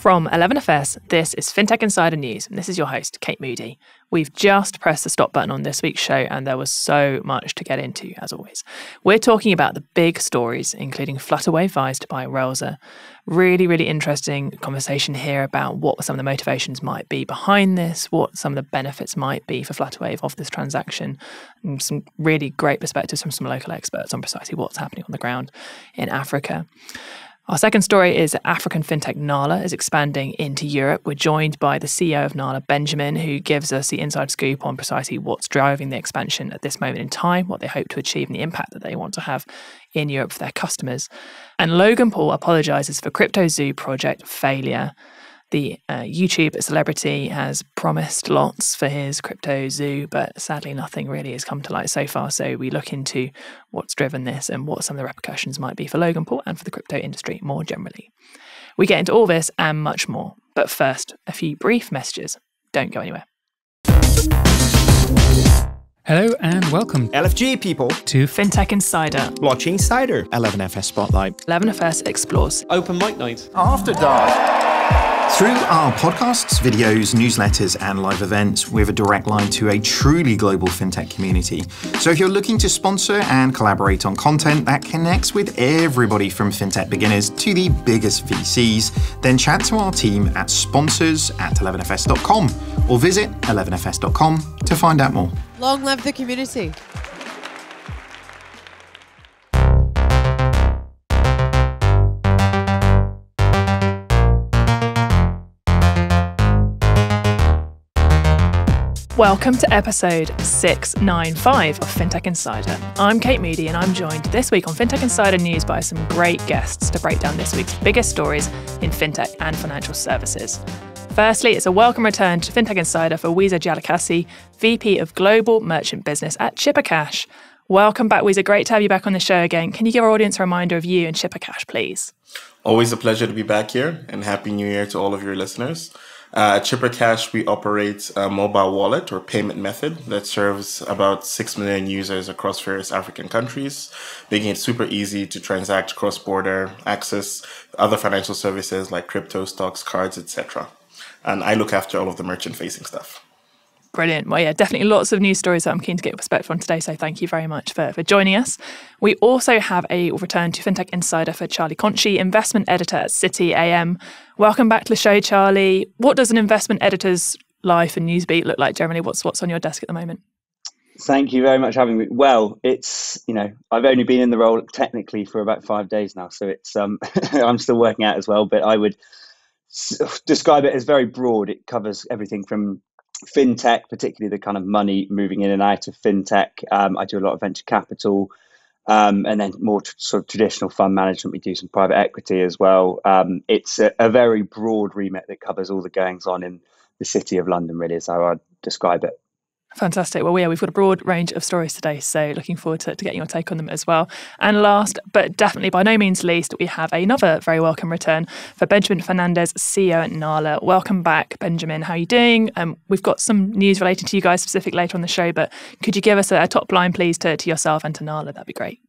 From 11FS, this is FinTech Insider News, and this is your host, Kate Moody. We've just pressed the stop button on this week's show, and there was so much to get into, as always. We're talking about the big stories, including Flutterwave Vised by Railsr. Really, really interesting conversation here about what some of the motivations might be behind this, what some of the benefits might be for Flutterwave of this transaction, and some really great perspectives from some local experts on precisely what's happening on the ground in Africa. Our second story is that African fintech Nala is expanding into Europe. We're joined by the CEO of Nala, Benjamin, who gives us the inside scoop on precisely what's driving the expansion at this moment in time, what they hope to achieve, and the impact that they want to have in Europe for their customers. And Logan Paul apologizes for CryptoZoo project failure. The uh, YouTube celebrity has promised lots for his CryptoZoo, but sadly, nothing really has come to light so far. So, we look into what's driven this and what some of the repercussions might be for Logan Paul and for the crypto industry more generally. We get into all this and much more. But first, a few brief messages. Don't go anywhere. Hello and welcome LFG people to FinTech Insider, Blockchain Insider 11FS Spotlight 11FS Explores, Open Mic Night, After Dark. Through our podcasts, videos, newsletters, and live events, we have a direct line to a truly global fintech community. So if you're looking to sponsor and collaborate on content that connects with everybody from fintech beginners to the biggest VCs, then chat to our team at sponsors at 11fs.com or visit 11fs.com to find out more. Long live the community. Welcome to episode 695 of FinTech Insider. I'm Kate Moody and I'm joined this week on FinTech Insider News by some great guests to break down this week's biggest stories in fintech and financial services. Firstly, it's a welcome return to FinTech Insider for Wiza Jalakasi, VP of Global Merchant Business at Chipper Cash. Welcome back, Wiza. Great to have you back on the show again. Can you give our audience a reminder of you and Chipper Cash, please? Always a pleasure to be back here, and Happy New Year to all of your listeners. Uh, at Chipper Cash, we operate a mobile wallet or payment method that serves about 6 million users across various African countries, making it super easy to transact cross border, access other financial services like crypto, stocks, cards, etc. And I look after all of the merchant facing stuff. Brilliant. Well, yeah, definitely lots of news stories that I'm keen to get your perspective on today. So thank you very much for, for joining us. We also have a return to FinTech Insider for Charlie Conchie, investment editor at City AM. Welcome back to the show, Charlie. What does an investment editor's life and newsbeat look like generally? What's what's on your desk at the moment? Thank you very much for having me. Well, it's you know I've only been in the role technically for about five days now, so it's um I'm still working out as well. But I would describe it as very broad. It covers everything from fintech, particularly the kind of money moving in and out of fintech. Um, I do a lot of venture capital, um, and then more tr- sort of traditional fund management. We do some private equity as well. Um, it's a, a, very broad remit that covers all the goings on in the city of London. Really, is how I'd describe it. Fantastic. Well, yeah, we've got a broad range of stories today, so looking forward to, to getting your take on them as well. And last, but definitely by no means least, we have another very welcome return for Benjamin Fernandes, CEO at Nala. Welcome back, Benjamin. How are you doing? Um, we've got some news related to you guys specific later on the show, but could you give us a, a top line, please, to, to yourself and to Nala? That'd be great.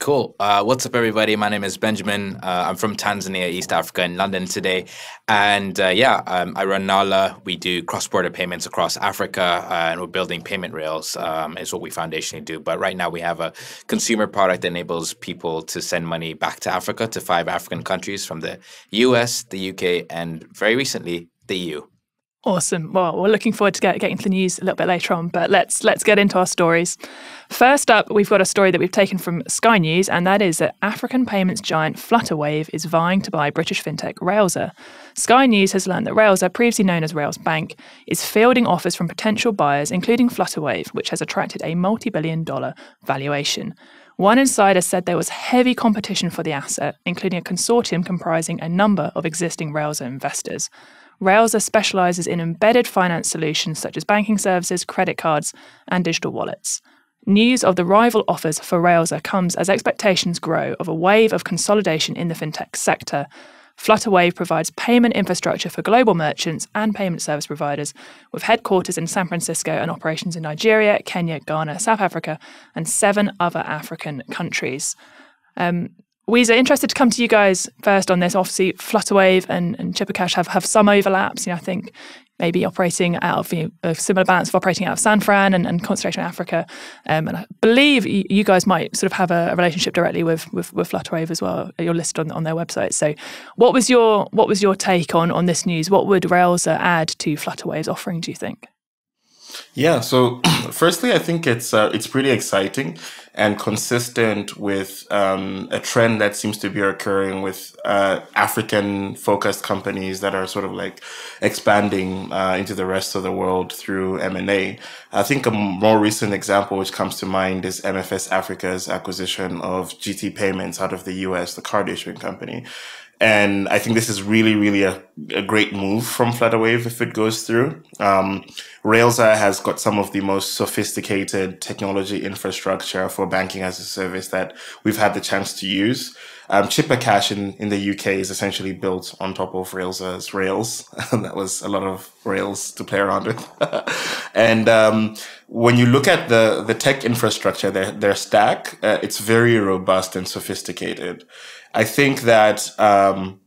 Cool. Uh, what's up, everybody? My name is Benjamin. Uh, I'm from Tanzania, East Africa, in London today. And uh, yeah, um, I run Nala. We do cross border payments across Africa, uh, and we're building payment rails, um, is what we foundationally do. But right now, we have a consumer product that enables people to send money back to Africa to five African countries from the US, the UK, and very recently, the EU. Awesome. Well, we're looking forward to get, getting to the news a little bit later on, but let's let's get into our stories. First up, we've got a story that we've taken from Sky News, and that is that African payments giant Flutterwave is vying to buy British fintech Railsr. Sky News has learned that Railsr, previously known as Rails Bank, is fielding offers from potential buyers, including Flutterwave, which has attracted a multi-billion dollar valuation. One insider said there was heavy competition for the asset, including a consortium comprising a number of existing Railsr investors. Railsr specializes in embedded finance solutions such as banking services, credit cards, and digital wallets. News of the rival offers for Railsr comes as expectations grow of a wave of consolidation in the fintech sector. Flutterwave provides payment infrastructure for global merchants and payment service providers, with headquarters in San Francisco and operations in Nigeria, Kenya, Ghana, South Africa, and seven other African countries. Um, Wiza, interested to come to you guys first on this. Obviously, Flutterwave and, and Chipper Cash have, have some overlaps. You know, I think maybe operating out of you know, a similar balance of operating out of San Fran and, and concentration in Africa. Um, and I believe you guys might sort of have a, relationship directly with, with, with Flutterwave as well. You're listed on, on their website. So, what was your what was your take on on this news? What would Railsr add to Flutterwave's offering? Do you think? Yeah. So, firstly, I think it's uh, it's pretty exciting and consistent with um, a trend that seems to be occurring with uh, African focused companies that are sort of like expanding uh, into the rest of the world through M&A. I think a more recent example which comes to mind is MFS Africa's acquisition of GT Payments out of the US, the card issuing company. And I think this is really, really a, a great move from Flutterwave if it goes through. Um, Railsr has got some of the most sophisticated technology infrastructure for banking as a service that we've had the chance to use. Um, Chipper Cash in, in the UK is essentially built on top of Railsr's Rails. that was a lot of Rails to play around with. and um, when you look at the, the tech infrastructure, their, their stack, uh, it's very robust and sophisticated. I think that um,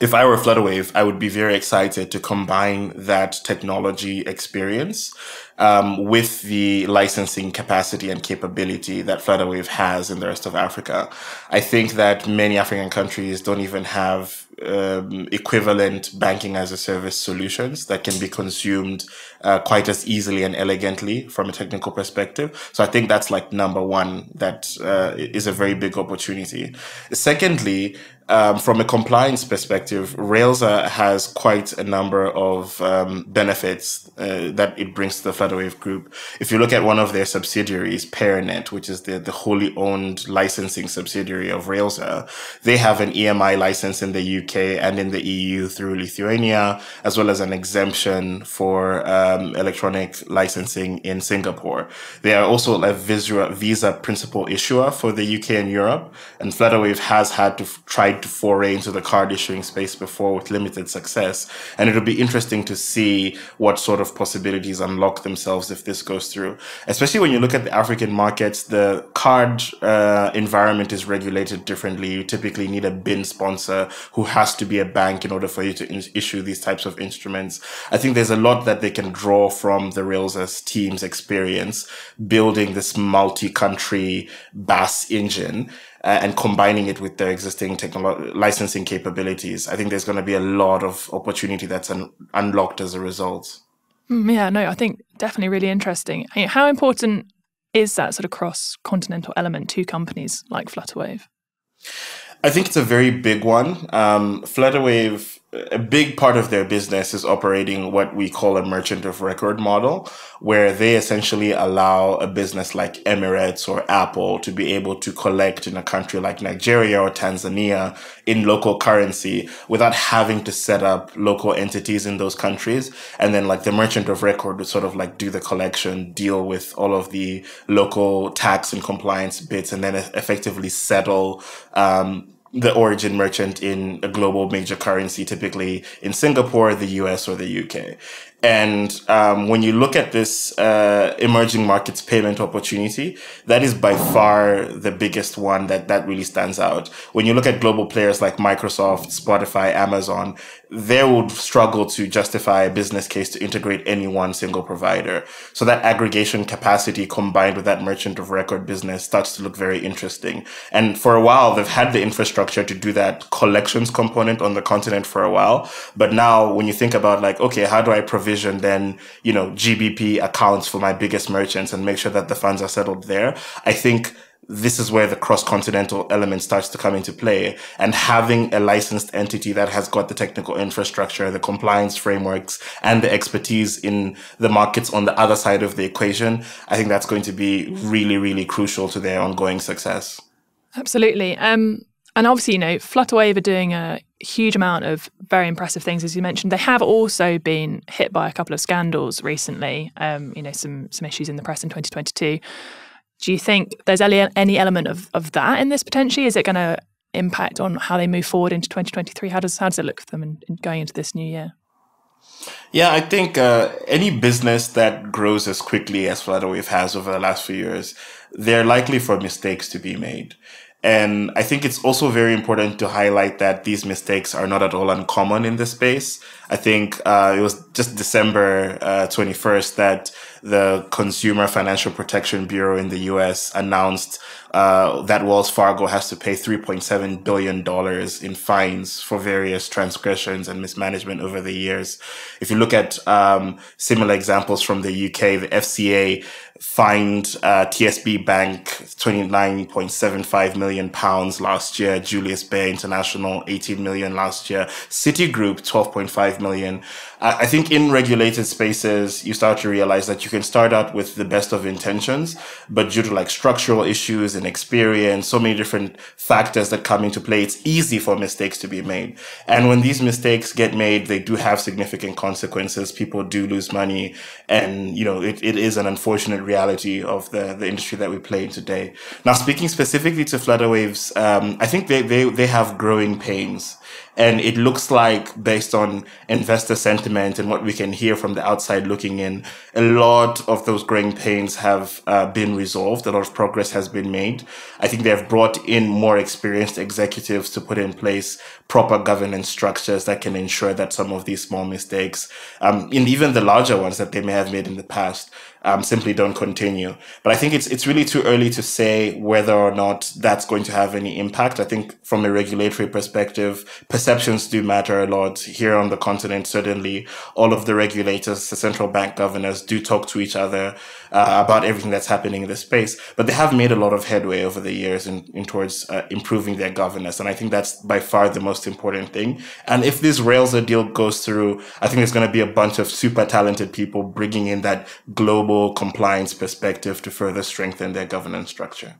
if I were Flutterwave, I would be very excited to combine that technology experience um, with the licensing capacity and capability that Flutterwave has in the rest of Africa. I think that many African countries don't even have um, equivalent banking as a service solutions that can be consumed uh, quite as easily and elegantly from a technical perspective. So I think that's like number one, That uh, is a very big opportunity. Secondly, um, from a compliance perspective, Railsr has quite a number of um, benefits uh, that it brings to the Flutterwave group. If you look at one of their subsidiaries, PayrNet, which is the, the wholly owned licensing subsidiary of Railsr, they have an EMI license in the UK and in the EU through Lithuania, as well as an exemption for um, electronic licensing in Singapore. They are also a Visa, Visa principal issuer for the UK and Europe, and Flutterwave has had to f- try to foray into the card issuing space before with limited success. And it'll be interesting to see what sort of possibilities unlock themselves if this goes through. Especially when you look at the African markets, the card uh, environment is regulated differently. You typically need a BIN sponsor who has to be a bank in order for you to issue these types of instruments. I think there's a lot that they can draw from the Railsr team's experience building this multi-country BaaS engine uh, and combining it with their existing technolo- licensing capabilities, I think there's going to be a lot of opportunity that's un- unlocked as a result. Mm, yeah, no, I think definitely really interesting. How important is that sort of cross continental element to companies like Flutterwave? I think it's a very big one. Um, Flutterwave a big part of their business is operating what we call a merchant of record model, where they essentially allow a business like Emirates or Apple to be able to collect in a country like Nigeria or Tanzania in local currency without having to set up local entities in those countries. And then like the merchant of record would sort of like do the collection, deal with all of the local tax and compliance bits, and then effectively settle, um, the origin merchant in a global major currency, typically in Singapore, the US, or the UK. And um, when you look at this uh, emerging markets payment opportunity, that is by far the biggest one that, that really stands out. When you look at global players like Microsoft, Spotify, Amazon, they would struggle to justify a business case to integrate any one single provider. So that aggregation capacity combined with that merchant of record business starts to look very interesting. And for a while, they've had the infrastructure to do that collections component on the continent for a while. But now when you think about like, okay, how do I provision then, you know, GBP accounts for my biggest merchants and make sure that the funds are settled there? I think this is where the cross-continental element starts to come into play. And having a licensed entity that has got the technical infrastructure the compliance frameworks and the expertise in the markets on the other side of the equation i think that's going to be really really crucial to their ongoing success. Absolutely. Um, and obviously you know flutterwave are doing a huge amount of very impressive things as you mentioned they have also been hit by a couple of scandals recently um, you know some some issues in the press in 2022 do you think there's any element of, of that in this potentially? Is it going to impact on how they move forward into 2023? How does how does it look for them in, in going into this new year? Yeah, I think uh, any business that grows as quickly as Flutterwave has over the last few years, they're likely for mistakes to be made. And I think it's also very important to highlight that these mistakes are not at all uncommon in this space. I think uh, it was just December uh, 21st that the Consumer Financial Protection Bureau in the US announced uh, that Wells Fargo has to pay $3.7 billion in fines for various transgressions and mismanagement over the years. If you look at um, similar examples from the UK, the FCA fined uh, TSB Bank 29.75 million pounds last year, Julius Baer International 18 million last year, Citigroup 12.5 million. I think in regulated spaces, you start to realize that you can start out with the best of intentions, but due to like structural issues and experience, so many different factors that come into play, it's easy for mistakes to be made. And when these mistakes get made, they do have significant consequences. People do lose money. And, you know, it, it is an unfortunate reality of the, the industry that we play in today. Now, speaking specifically to Flutterwaves, um, I think they, they, they have growing pains. And it looks like, based on investor sentiment and what we can hear from the outside looking in, a lot of those growing pains have uh, been resolved. A lot of progress has been made. I think they have brought in more experienced executives to put in place proper governance structures that can ensure that some of these small mistakes, um, and even the larger ones that they may have made in the past, um, simply don't continue. But I think it's it's really too early to say whether or not that's going to have any impact. I think from a regulatory perspective, perceptions do matter a lot here on the continent. Certainly, all of the regulators, the central bank governors, do talk to each other uh, about everything that's happening in the space. But they have made a lot of headway over the years in, in towards uh, improving their governance, and I think that's by far the most important thing. And if this Railsr deal goes through, I think there's going to be a bunch of super talented people bringing in that global compliance perspective to further strengthen their governance structure.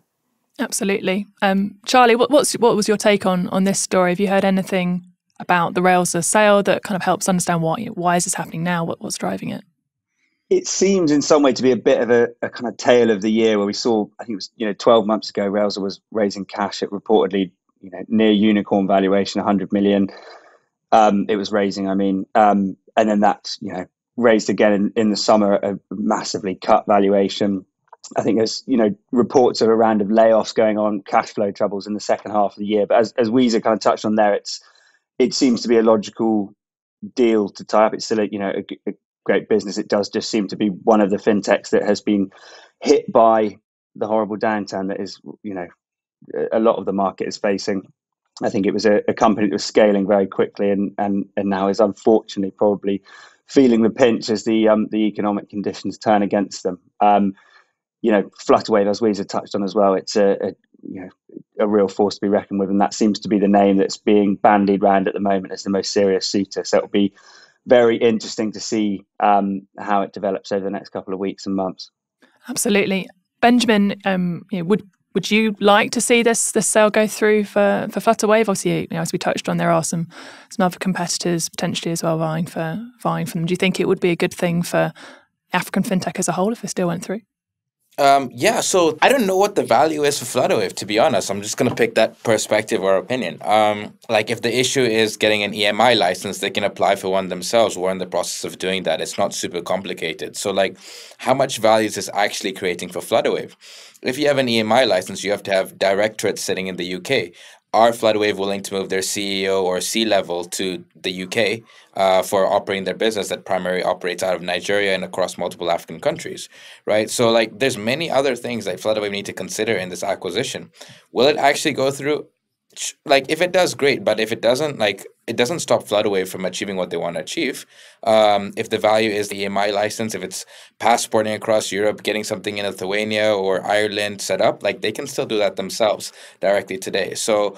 Absolutely, um, Charlie. What, what's what was your take on on this story? Have you heard anything about the Railsr sale that kind of helps understand why why is this happening now? What, what's driving it? It seems in some way to be a bit of a, a, kind of tale of the year where we saw, I think it was you know 12 months ago, Railsr was raising cash at reportedly you know near unicorn valuation, 100 million. Um, it was raising, I mean, um, and then that you know raised again in, in the summer at a massively cut valuation. I think there's you know reports of a round of layoffs going on, cash flow troubles in the second half of the year. But as as Wiza kind of touched on there, it's it seems to be a logical deal to tie up. It's still a you know a, a great business. It does just seem to be one of the fintechs that has been hit by the horrible downturn that is you know a lot of the market is facing. I think it was a, a company that was scaling very quickly and and and now is unfortunately probably feeling the pinch as the um, the economic conditions turn against them. Um, you know, Flutterwave, as Wiza touched on as well, it's a, a, you know a real force to be reckoned with, and that seems to be the name that's being bandied around at the moment as the most serious suitor. So it'll be very interesting to see um, how it develops over the next couple of weeks and months. Absolutely, Benjamin. Um, you know, would would you like to see this this sale go through for for Flutterwave? Obviously, you know, as we touched on, there are some some other competitors potentially as well vying for vying for them. Do you think it would be a good thing for African fintech as a whole if it still went through? Um, yeah, so I don't know what the value is for Flutterwave, to be honest. I'm just going to pick that perspective or opinion. Um, like, if the issue is getting an EMI license, they can apply for one themselves. We're in the process of doing that. It's not super complicated. So, like, how much value is this actually creating for Flutterwave? If you have an EMI license, you have to have directorates sitting in the UK are Flutterwave willing to move their CEO or C level to the UK uh, for operating their business that primarily operates out of Nigeria and across multiple African countries, right? So like, there's many other things that Flutterwave need to consider in this acquisition. Will it actually go through? Like if it does great but if it doesn't like it doesn't stop flutterwave from achieving what they want to achieve. Um, if the value is the emi license if it's passporting across europe getting something in lithuania or ireland set up like they can still do that themselves directly today. So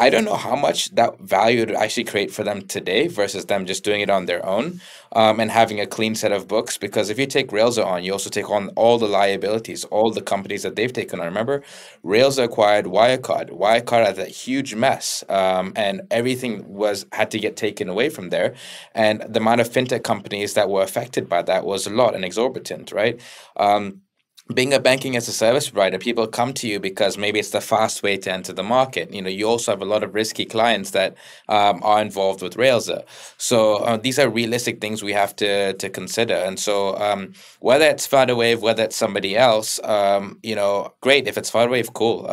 I don't know how much that value would actually create for them today versus them just doing it on their own um, and having a clean set of books. Because if you take Railsr on, you also take on all the liabilities, all the companies that they've taken on. Remember, Railsr acquired Wirecard. Wirecard had a huge mess, um, and everything was had to get taken away from there. And the amount of fintech companies that were affected by that was a lot and exorbitant, right? Um, being a banking as a service provider, people come to you because maybe it's the fast way to enter the market. You know, you also have a lot of risky clients that um, are involved with Railsr. So uh, these are realistic things we have to to consider. And so um, whether it's Flutterwave, whether it's somebody else, um, you know, great. If it's Flutterwave, cool.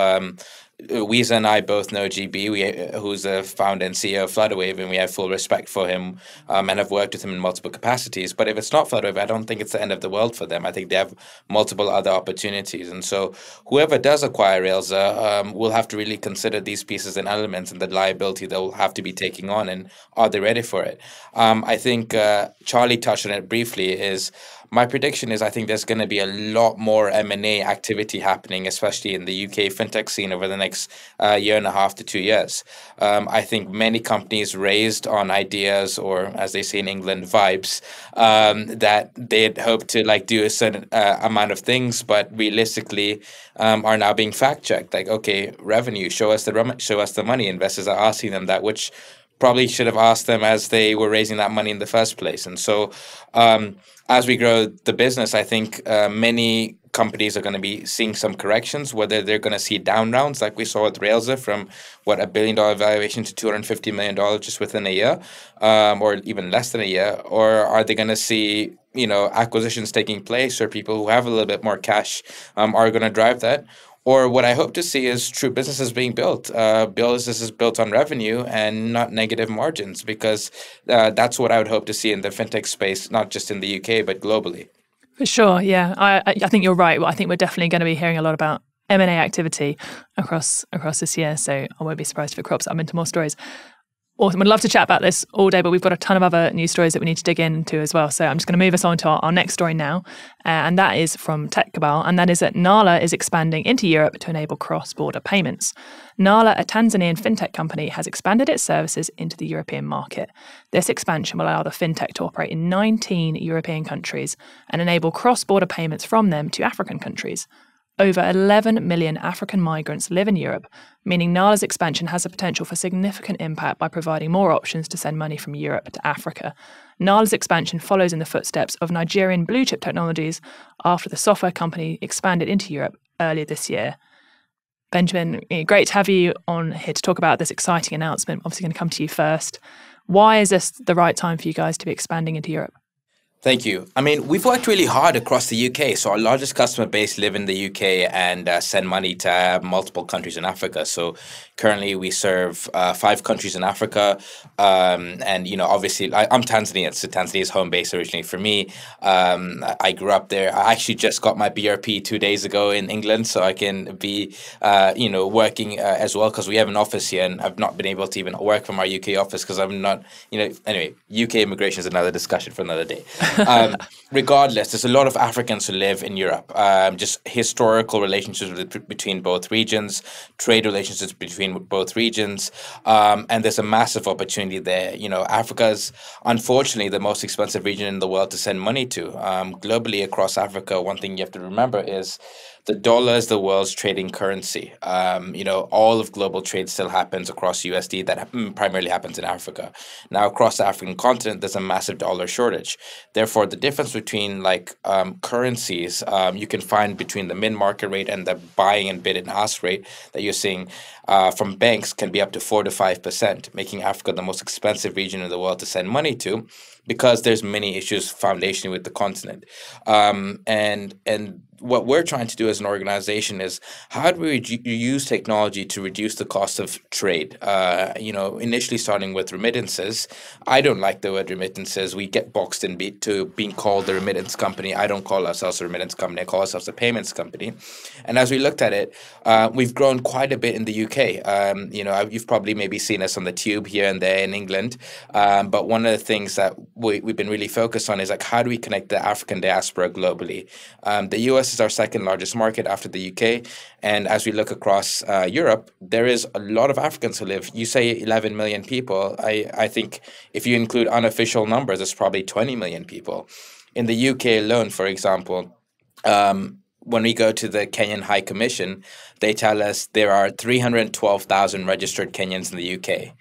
Wiza and I both know GB, we, uh, who's the founder and CEO of Flutterwave, and we have full respect for him um, and have worked with him in multiple capacities. But if it's not Flutterwave, I don't think it's the end of the world for them. I think they have multiple other opportunities. And so whoever does acquire Railsr um, will have to really consider these pieces and elements and the liability they'll have to be taking on and are they ready for it? Um, I think uh, Charlie touched on it briefly is my prediction is I think there's going to be a lot more M&A activity happening, especially in the UK fintech scene over the next uh, year and a half to two years. Um, I think many companies raised on ideas or, as they say in England, vibes um, that they'd hope to like do a certain uh, amount of things, but realistically um, are now being fact checked. Like, okay, revenue, show us the show us the money. Investors are asking them that, which probably should have asked them as they were raising that money in the first place. And so, um, as we grow the business, I think uh, many companies are going to be seeing some corrections, whether they're going to see down rounds like we saw with Railsr from what a billion dollar valuation to $250 million just within a year, um, or even less than a year, or are they going to see you know acquisitions taking place or people who have a little bit more cash um, are going to drive that or what I hope to see is true businesses being built, uh, businesses built on revenue and not negative margins, because uh, that's what I would hope to see in the fintech space, not just in the UK but globally. For sure, yeah, I I think you're right. I think we're definitely going to be hearing a lot about M and A activity across across this year. So I won't be surprised if it crops up into more stories. Awesome. We'd love to chat about this all day, but we've got a ton of other news stories that we need to dig into as well. So I'm just going to move us on to our, our next story now. Uh, and that is from TechCabal. And that is that Nala is expanding into Europe to enable cross border payments. Nala, a Tanzanian fintech company, has expanded its services into the European market. This expansion will allow the fintech to operate in 19 European countries and enable cross border payments from them to African countries. Over 11 million African migrants live in Europe, meaning Nala's expansion has the potential for significant impact by providing more options to send money from Europe to Africa. Nala's expansion follows in the footsteps of Nigerian Blue Chip Technologies after the software company expanded into Europe earlier this year. Benjamin, eh, great to have you on here to talk about this exciting announcement. Obviously, going to come to you first. Why is this the right time for you guys to be expanding into Europe? Thank you. I mean, we've worked really hard across the UK. So our largest customer base live in the UK and uh, send money to multiple countries in Africa. So currently we serve uh, five countries in Africa. Um, and, you know, obviously I, am Tanzanian. So Tanzania is home base originally for me. Um, I grew up there. I actually just got my BRP two days ago in England. So I can be, uh, you know, working uh, as well because we have an office here and I've not been able to even work from our UK office because I'm not, you know, anyway, UK immigration is another discussion for another day um, regardless, there's a lot of Africans who live in Europe. Um, just historical relationships with, between both regions, trade relationships between both regions, um, and there's a massive opportunity there. You know, Africa is unfortunately the most expensive region in the world to send money to. Um, globally across Africa, one thing you have to remember is the dollar is the world's trading currency. Um, you know, all of global trade still happens across USD. That mm, primarily happens in Africa. Now, across the African continent, there's a massive dollar shortage. Therefore, the difference between like um, currencies um, you can find between the mid market rate and the buying and bid and ask rate that you're seeing uh, from banks can be up to four to five percent, making Africa the most expensive region in the world to send money to because there's many issues foundationally with the continent um, and and what we're trying to do as an organization is how do we use technology to reduce the cost of trade? Uh, you know, initially starting with remittances. I don't like the word remittances. We get boxed in be- to being called the remittance company. I don't call ourselves a remittance company. I call ourselves a payments company. And as we looked at it, uh, we've grown quite a bit in the UK. Um, you know, you've probably maybe seen us on the tube here and there in England. Um, but one of the things that we, we've been really focused on is like how do we connect the African diaspora globally? Um, the US US is our second largest market after the UK. And as we look across uh, Europe, there is a lot of Africans who live. You say 11 million people. I, I think if you include unofficial numbers, it's probably 20 million people. In the UK alone, for example, um, when we go to the Kenyan High Commission, they tell us there are 312,000 registered Kenyans in the UK.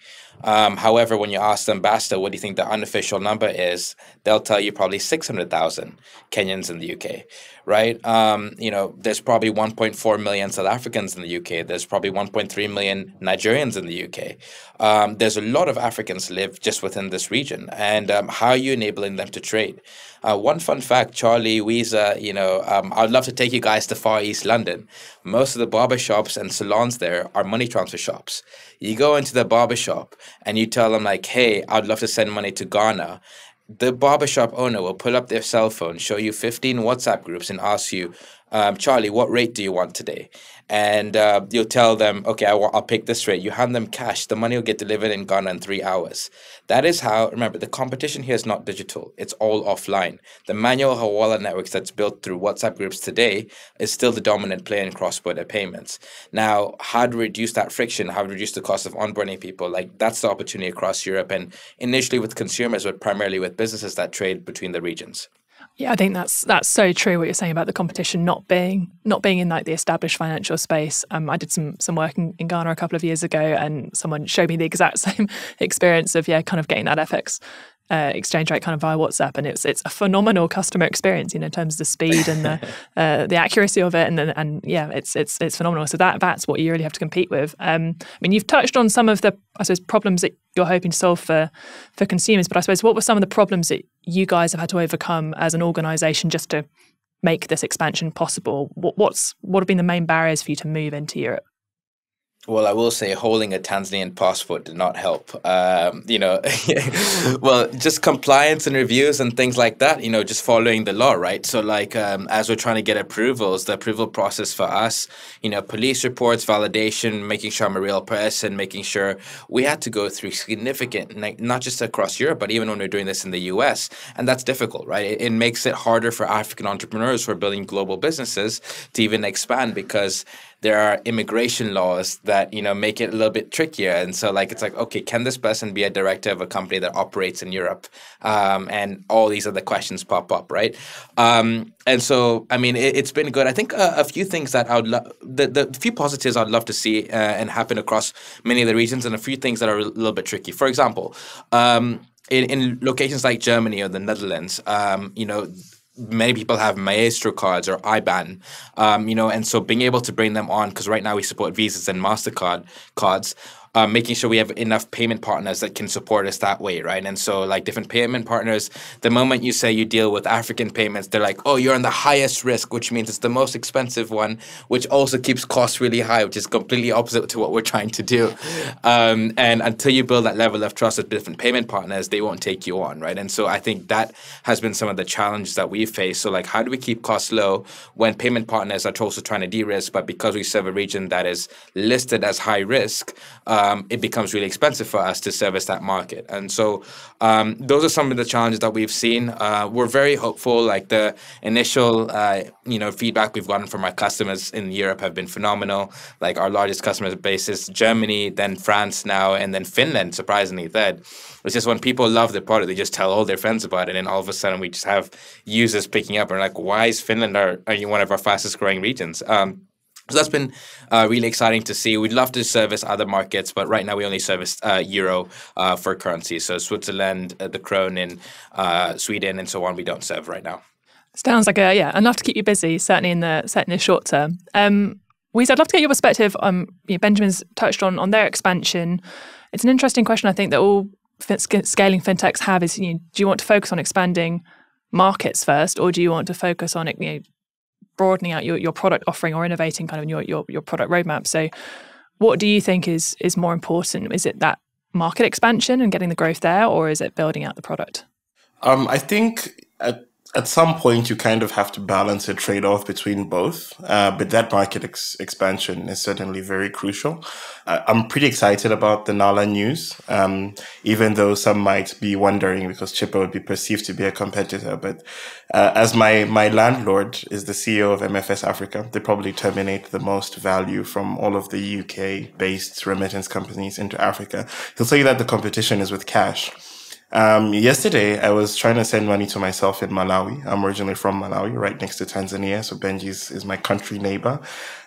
Um, however, when you ask them, Basta, what do you think the unofficial number is? They'll tell you probably 600,000 Kenyans in the UK, right? Um, you know, there's probably 1.4 million South Africans in the UK. There's probably 1.3 million Nigerians in the UK. Um, there's a lot of Africans live just within this region. And um, how are you enabling them to trade? Uh, one fun fact, Charlie, Wiza, you know, um, I'd love to take you guys to Far East London. Most of the barber shops and salons there are money transfer shops. You go into the barber shop and you tell them like, hey, I'd love to send money to Ghana. The barbershop owner will pull up their cell phone, show you 15 WhatsApp groups, and ask you, um, Charlie, what rate do you want today? And uh, you'll tell them, okay, I w- I'll pick this rate. You hand them cash. The money will get delivered in Ghana in three hours. That is how, remember, the competition here is not digital. It's all offline. The manual Hawala networks that's built through WhatsApp groups today is still the dominant player in cross-border payments. Now, how to reduce that friction, how to reduce the cost of onboarding people, like that's the opportunity across Europe and initially with consumers, but primarily with businesses that trade between the regions. Yeah, I think that's that's so true. What you're saying about the competition not being not being in like the established financial space. Um, I did some some work in, in Ghana a couple of years ago, and someone showed me the exact same experience of yeah, kind of getting that FX uh, exchange rate kind of via WhatsApp, and it's it's a phenomenal customer experience, you know, in terms of the speed and the uh, the accuracy of it, and the, and yeah, it's it's it's phenomenal. So that that's what you really have to compete with. Um, I mean, you've touched on some of the I suppose problems that you're hoping to solve for for consumers, but I suppose what were some of the problems that you guys have had to overcome as an organisation just to make this expansion possible? What, what's what have been the main barriers for you to move into Europe? Well, I will say holding a Tanzanian passport did not help. Um, you know, well, just compliance and reviews and things like that, you know, just following the law, right? So, like, um, as we're trying to get approvals, the approval process for us, you know, police reports, validation, making sure I'm a real person, making sure we had to go through significant, not just across Europe, but even when we're doing this in the US. And that's difficult, right? It, it makes it harder for African entrepreneurs who are building global businesses to even expand because there are immigration laws that you know make it a little bit trickier. And so like it's like okay can this person be a director of a company that operates in europe? Um, and all these other questions pop up right? Um, and so i mean it, has been good. I think a, few things that i would love the, the few positives i'd love to see uh, and happen across many of the regions and a few things that are a little bit tricky. For example um, in, in locations like Germany or the Netherlands, um, you know, many people have Maestro cards or IBAN, um, you know, and so being able to bring them on because right now we support Visas and Mastercard cards uh, making sure we have enough payment partners that can support us that way, right? And so, like different payment partners, the moment you say you deal with African payments, they're like, oh, you're on the highest risk, which means it's the most expensive one, which also keeps costs really high, which is completely opposite to what we're trying to do. Um, and until you build that level of trust with different payment partners, they won't take you on, right? And so, I think that has been some of the challenges that we face. So, like, how do we keep costs low when payment partners are also trying to de-risk, but because we serve a region that is listed as high risk, um, it becomes really expensive for us to service that market. And so um, those are some of the challenges that we've seen. Uh, we're very hopeful. Like the initial, uh, you know, feedback we've gotten from our customers in Europe have been phenomenal. Like our largest customer base is Germany, then France now, and then Finland. Surprisingly, third. It's just when people love the product, they just tell all their friends about it, and then all of a sudden we just have users picking up and like, why is Finland our, one of our fastest growing regions? Um, so that's been uh, really exciting to see. We'd love to service other markets, but right now we only service uh, euro uh, for currency. So Switzerland, uh, the krone in uh, Sweden, and so on. We don't serve right now. Sounds like a yeah enough to keep you busy, certainly in the certainly short term. Um, Weez, I'd love to get your perspective. Um, you know, Benjamin's touched on on their expansion. It's an interesting question. I think that all scaling fintechs have is you know, do you want to focus on expanding markets first, or do you want to focus on you know, broadening out your, your product offering or innovating kind of your, your your product roadmap. So what do you think is is more important? Is it that market expansion and getting the growth there, or is it building out the product? Um, I think at at some point you kind of have to balance a trade-off between both uh, but that market ex- expansion is certainly very crucial. Uh, i'm pretty excited about the nala news um, even though some might be wondering because chipper would be perceived to be a competitor but uh, as my, my landlord is the ceo of mfs africa they probably terminate the most value from all of the uk based remittance companies into africa. He'll say that the competition is with cash um, yesterday, I was trying to send money to myself in Malawi. I'm originally from Malawi, right next to Tanzania. So Benji's is my country neighbor.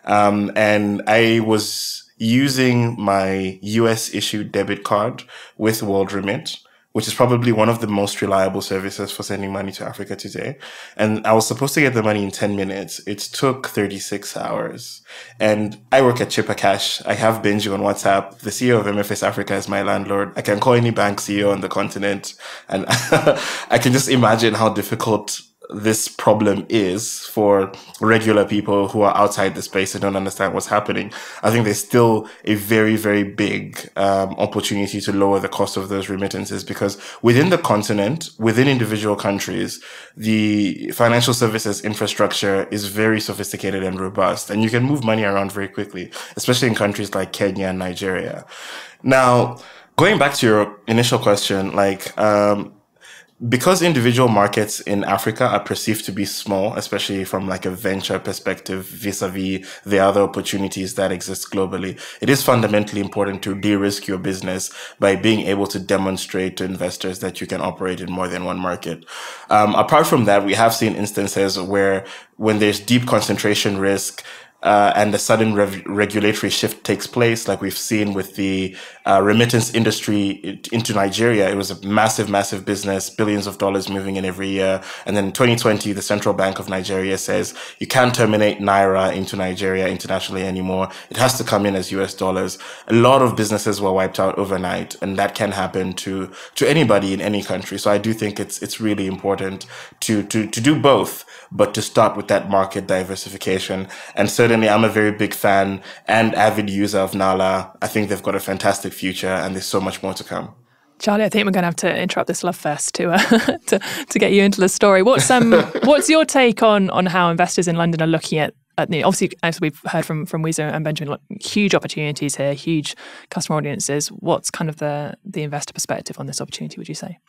Um, and I was using my US issued debit card with WorldRemit which is probably one of the most reliable services for sending money to Africa today. And I was supposed to get the money in 10 minutes. It took 36 hours. And I work at Chipper Cash. I have Benji on WhatsApp. The CEO of MFS Africa is my landlord. I can call any bank CEO on the continent. And I can just imagine how difficult this problem is for regular people who are outside the space and don't understand what's happening. I think there's still a very, very big um, opportunity to lower the cost of those remittances because within the continent, within individual countries, the financial services infrastructure is very sophisticated and robust, and you can move money around very quickly, especially in countries like Kenya and Nigeria. Now, going back to your initial question, like, um, because individual markets in Africa are perceived to be small, especially from like a venture perspective vis-a-vis the other opportunities that exist globally, it is fundamentally important to de-risk your business by being able to demonstrate to investors that you can operate in more than one market. Um, apart from that, we have seen instances where when there's deep concentration risk, uh, and a sudden regulatory shift takes place, like we've seen with the uh, remittance industry into Nigeria. It was a massive, massive business, billions of dollars moving in every year. And then in 2020, the Central Bank of Nigeria says you can't terminate Naira into Nigeria internationally anymore. It has to come in as US dollars. A lot of businesses were wiped out overnight, and that can happen to, to anybody in any country. So I do think it's, it's really important to, to, to do both but to start with that market diversification. And certainly, I'm a very big fan and avid user of Nala. I think they've got a fantastic future, and there's so much more to come. Charlie, I think we're going to have to interrupt this love fest to uh, to, to get you into the story. What's um what's your take on on how investors in London are looking at obviously as we've heard from from Wiza and Benjamin, huge opportunities here, huge customer audiences. What's kind of the the investor perspective on this opportunity? Would you say?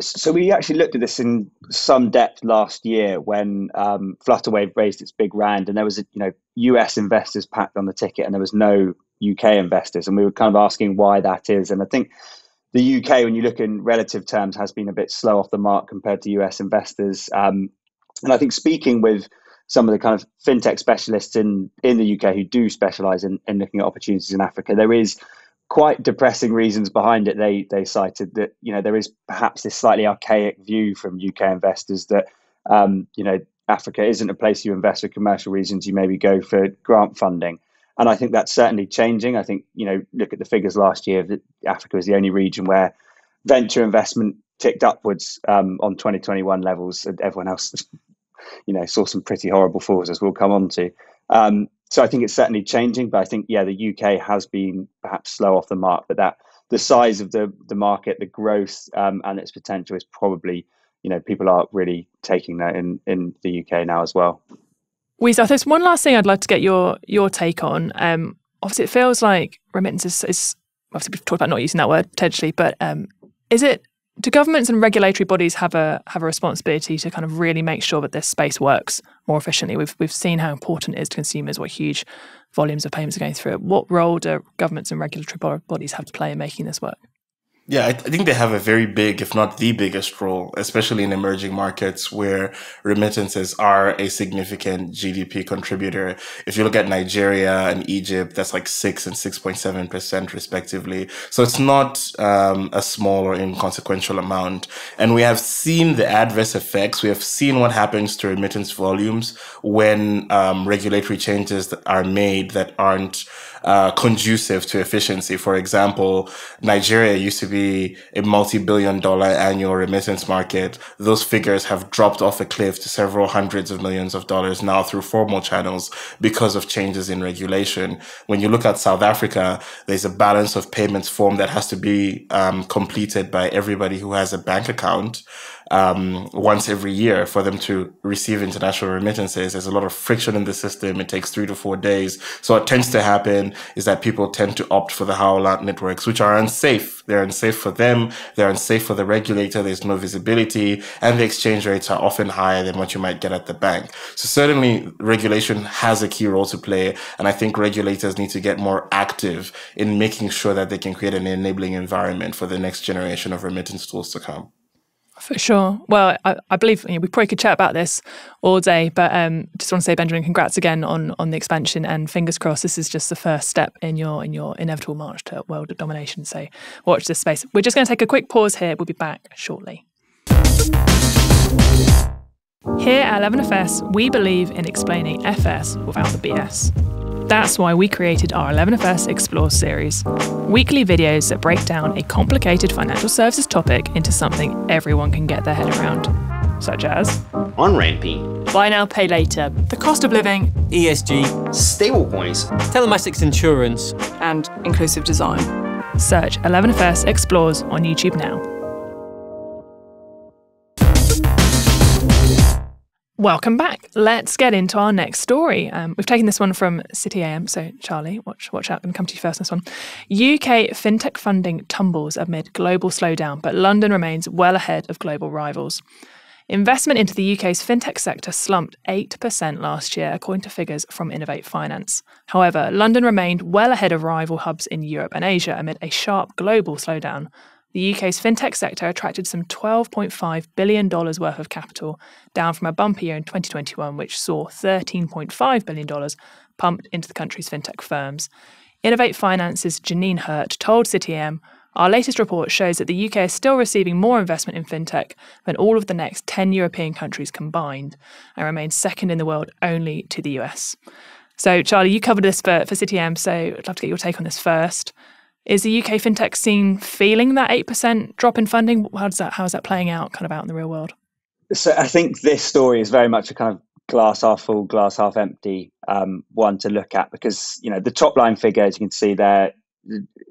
So we actually looked at this in some depth last year when um, Flutterwave raised its big round, and there was a, you know US investors packed on the ticket, and there was no UK investors, and we were kind of asking why that is. And I think the UK, when you look in relative terms, has been a bit slow off the mark compared to US investors. Um, and I think speaking with some of the kind of fintech specialists in in the UK who do specialize in, in looking at opportunities in Africa, there is quite depressing reasons behind it. They they cited that you know there is perhaps this slightly archaic view from UK investors that um, you know Africa isn't a place you invest for commercial reasons. You maybe go for grant funding, and I think that's certainly changing. I think you know look at the figures last year that Africa was the only region where venture investment ticked upwards um, on 2021 levels, and everyone else you know saw some pretty horrible falls as we'll come on to. Um, so I think it's certainly changing, but I think yeah, the UK has been perhaps slow off the mark, but that the size of the the market, the growth, um, and its potential is probably you know people are really taking that in in the UK now as well. Wiza, there's one last thing I'd like to get your your take on. Um, obviously, it feels like remittances is obviously we've talked about not using that word potentially, but um, is it do governments and regulatory bodies have a have a responsibility to kind of really make sure that this space works more efficiently? We've we've seen how important it is to consumers, what huge volumes of payments are going through it. What role do governments and regulatory bodies have to play in making this work? Yeah, I, th- I, think they have a very big, if not the biggest role, especially in emerging markets where remittances are a significant GDP contributor. If you look at Nigeria and Egypt, that's like six and 6.7% respectively. So it's not um, a small or inconsequential amount. And we have seen the adverse effects. We have seen what happens to remittance volumes when um, regulatory changes are made that aren't uh, conducive to efficiency. For example, Nigeria used to be a multi-billion dollar annual remittance market. Those figures have dropped off a cliff to several hundreds of millions of dollars now through formal channels because of changes in regulation. When you look at South Africa, there's a balance of payments form that has to be um, completed by everybody who has a bank account um, once every year for them to receive international remittances. There's a lot of friction in the system. It takes three to four days. So what tends to happen is that people tend to opt for the Hawala networks, which are unsafe. They're unsafe for them. They're unsafe for the regulator. There's no visibility and the exchange rates are often higher than what you might get at the bank. So certainly regulation has a key role to play. And I think regulators need to get more active in making sure that they can create an enabling environment for the next generation of remittance tools to come. For sure. Well, I, I believe you know, we probably could chat about this all day, but um, just want to say, Benjamin, congrats again on on the expansion, and fingers crossed, this is just the first step in your in your inevitable march to world domination. So watch this space. We're just going to take a quick pause here. We'll be back shortly. Here at 11FS, we believe in explaining FS without the BS. That's why we created our 11FS Explore series. Weekly videos that break down a complicated financial services topic into something everyone can get their head around, such as on ramping, buy now, pay later, the cost of living, ESG, stablecoins, telematics insurance, and inclusive design. Search 11FS Explores on YouTube now. Welcome back. Let's get into our next story. Um, we've taken this one from City AM. So, Charlie, watch watch out. I'm going to come to you first on this one. UK fintech funding tumbles amid global slowdown, but London remains well ahead of global rivals. Investment into the UK's fintech sector slumped 8% last year, according to figures from Innovate Finance. However, London remained well ahead of rival hubs in Europe and Asia amid a sharp global slowdown the UK's fintech sector attracted some $12.5 billion worth of capital, down from a bumper year in 2021, which saw $13.5 billion pumped into the country's fintech firms. Innovate Finance's Janine Hirt told City AM, our latest report shows that the UK is still receiving more investment in fintech than all of the next 10 European countries combined and remains second in the world only to the US. So, Charlie, you covered this for, for City AM, so I'd love to get your take on this first. Is the UK fintech scene feeling that 8% drop in funding? How does that how is that playing out kind of out in the real world? So I think this story is very much a kind of glass half full, glass half empty um, one to look at because you know the top line figure, as you can see there,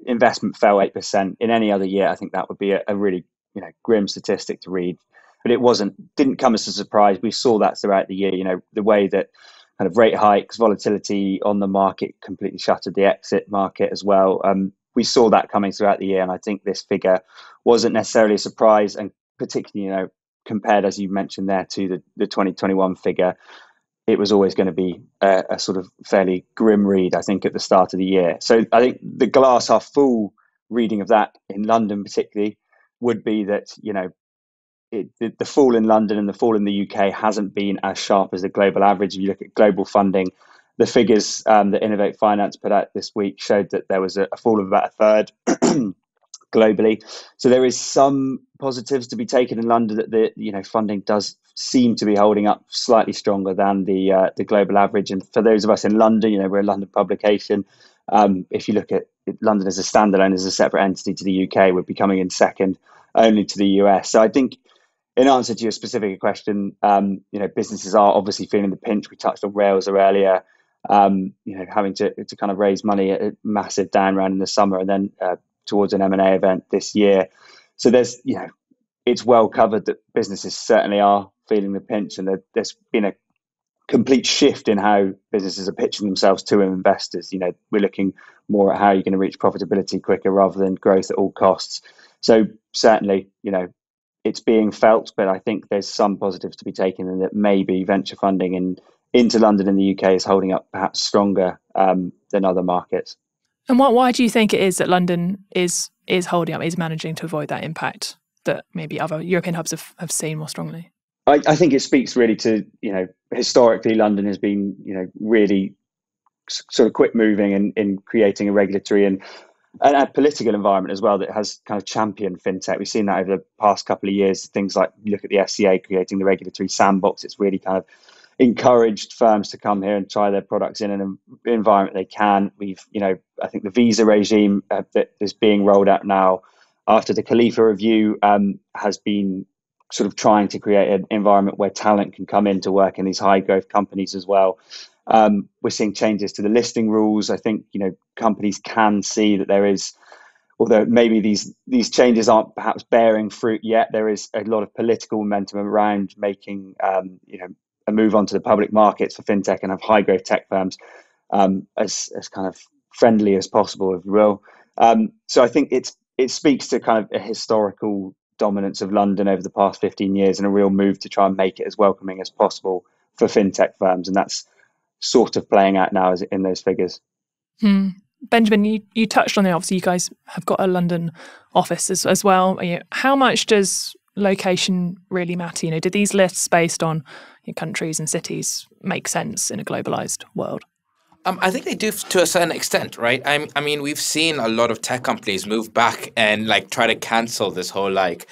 investment fell eight percent. In any other year, I think that would be a, a, really you know grim statistic to read. But it wasn't didn't come as a surprise. We saw that throughout the year. You know the way that kind of rate hikes, volatility on the market completely shuttered the exit market as well. Um, we saw that coming throughout the year, and I think this figure wasn't necessarily a surprise, and particularly, you know, compared as you mentioned there to the, the 2021 figure, it was always going to be a, a, sort of fairly grim read, I think, at the start of the year. So I think the glass half full reading of that in London, particularly, would be that you know it, the, the fall in London and the fall in the UK hasn't been as sharp as the global average. If you look at global funding the figures um, that Innovate Finance put out this week showed that there was a, a fall of about a third globally. So there is some positives to be taken in London that the you know funding does seem to be holding up slightly stronger than the uh, the global average. And for those of us in London, you know we're a London publication. Um, if you look at London as a standalone, as a separate entity to the UK, we're becoming in second only to the US. So I think in answer to your specific question, um, you know, businesses are obviously feeling the pinch. We touched on Railsr earlier um, you know, having to, to kind of raise money at a massive down round in the summer and then uh, towards an M&A event this year. So there's, you know, it's well covered that businesses certainly are feeling the pinch and there's been a complete shift in how businesses are pitching themselves to investors. You know, we're looking more at how you're going to reach profitability quicker rather than growth at all costs. So certainly, you know, it's being felt, but I think there's some positives to be taken and that maybe venture funding in into London in the UK is holding up perhaps stronger um, than other markets. And what, why do you think it is that London is is holding up, is managing to avoid that impact that maybe other European hubs have, have seen more strongly? I, I think it speaks really to, you know, historically London has been, you know, really sort of quick moving in, in creating a regulatory and, and a political environment as well that has kind of championed fintech. We've seen that over the past couple of years. Things like look at the FCA creating the regulatory sandbox. It's really kind of encouraged firms to come here and try their products in an environment they can. We've, you know, I think the visa regime uh, that is being rolled out now after the Kalifa review um, has been sort of trying to create an environment where talent can come in to work in these high growth companies as well. Um, we're seeing changes to the listing rules. I think you know companies can see that there is, although maybe these these changes aren't perhaps bearing fruit yet, there is a lot of political momentum around making um, you know a move onto the public markets for fintech and have high growth tech firms um, as, as kind of friendly as possible, if you will. Um, so I think it's it speaks to kind of a historical dominance of London over the past 15 years and a real move to try and make it as welcoming as possible for fintech firms. And that's sort of playing out now in those figures. Hmm. Benjamin, you, you touched on it. Obviously, you guys have got a London office as, as well. How much does location really matter? You know, do these lists based on countries and cities make sense in a globalized world? Um, I think they do to a certain extent, right? I, I mean, we've seen a lot of tech companies move back and like try to cancel this whole like,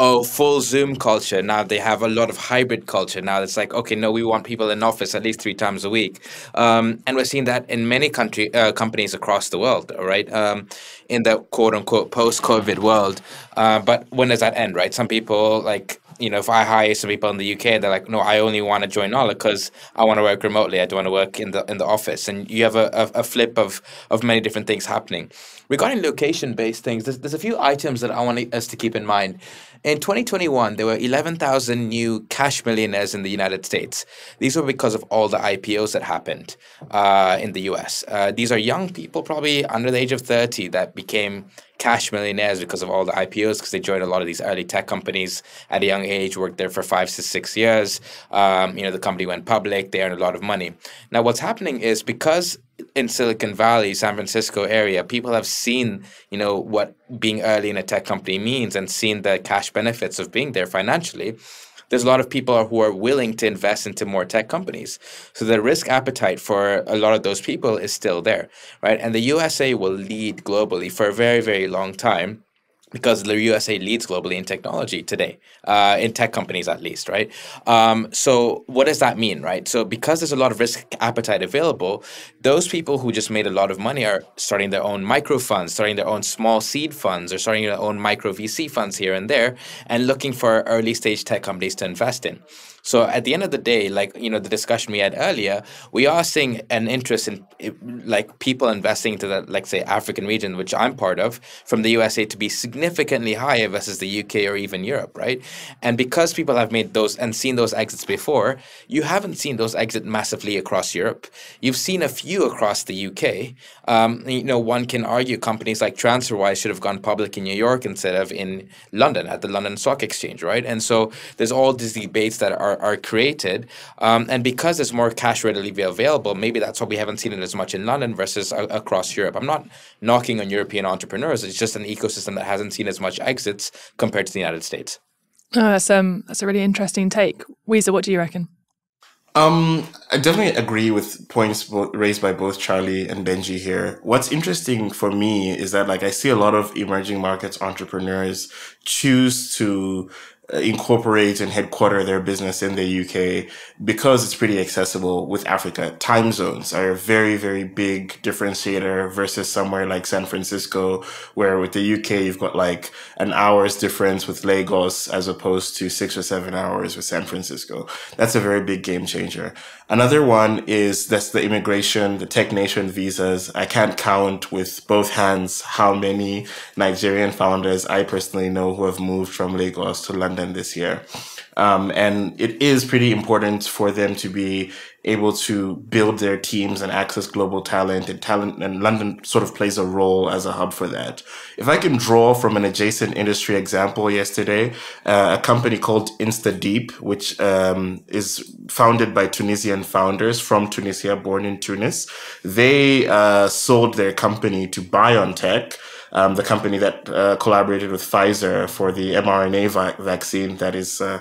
oh, full Zoom culture. Now they have a lot of hybrid culture. Now it's like, okay, no, we want people in office at least three times a week, um, and we're seeing that in many country uh, companies across the world, right? Um, in the quote unquote post COVID world. Uh, but when does that end, right? Some people like you know, if I hire some people in the UK, they're like, no, I only want to join Nala because I want to work remotely. I don't want to work in the in the office. And you have a, a, a flip of of many different things happening. Regarding location based things, there's, there's a few items that I want us to keep in mind. In 2021, there were 11,000 new cash millionaires in the United States. These were because of all the IPOs that happened uh, in the US. Uh, these are young people, probably under the age of 30, that became cash millionaires because of all the IPOs, because they joined a lot of these early tech companies at a young age, worked there for five to six years. Um, you know, the company went public, they earned a lot of money. Now, what's happening is because in Silicon Valley, San Francisco area, people have seen, you know, what being early in a tech company means and seen the cash benefits of being there financially. There's a lot of people who are willing to invest into more tech companies. So the risk appetite for a lot of those people is still there, right? And the USA will lead globally for a very, very long time because the USA leads globally in technology today, uh, in tech companies at least, right? Um, so what does that mean, right? So because there's a lot of risk appetite available, those people who just made a lot of money are starting their own micro funds, starting their own small seed funds, or starting their own micro VC funds here and there, and looking for early stage tech companies to invest in. So at the end of the day, like you know the discussion we had earlier, we are seeing an interest in like people investing into the like say African region, which I'm part of, from the USA to be significantly higher versus the UK or even Europe, right? And because people have made those and seen those exits before, you haven't seen those exit massively across Europe. You've seen a few across the UK. Um, you know, one can argue companies like TransferWise should have gone public in New York instead of in London at the London Stock Exchange, right? And so there's all these debates that are are, created. Um, and because there's more cash readily available, maybe that's why we haven't seen it as much in London versus a- across Europe. I'm not knocking on European entrepreneurs. It's just an ecosystem that hasn't seen as much exits compared to the United States. Oh, that's um that's a really interesting take. Wiza, what do you reckon? Um, I definitely agree with points raised by both Charlie and Benji here. What's interesting for me is that like I see a lot of emerging markets entrepreneurs choose to incorporate and headquarter their business in the UK because it's pretty accessible with Africa. Time zones are a very, very big differentiator versus somewhere like San Francisco, where with the UK, you've got like an hour's difference with Lagos as opposed to six or seven hours with San Francisco. That's a very big game changer. Another one is that's the immigration, the Tech Nation visas. I can't count with both hands how many Nigerian founders I personally know who have moved from Lagos to London this year. Um, and it is pretty important for them to be able to build their teams and access global talent and talent and London sort of plays a role as a hub for that. If I can draw from an adjacent industry example yesterday, uh, a company called InstaDeep, which um, is founded by Tunisian founders from Tunisia, born in Tunis, they uh, sold their company to BioNTech, um, the company that uh, collaborated with Pfizer for the mRNA va- vaccine that is uh,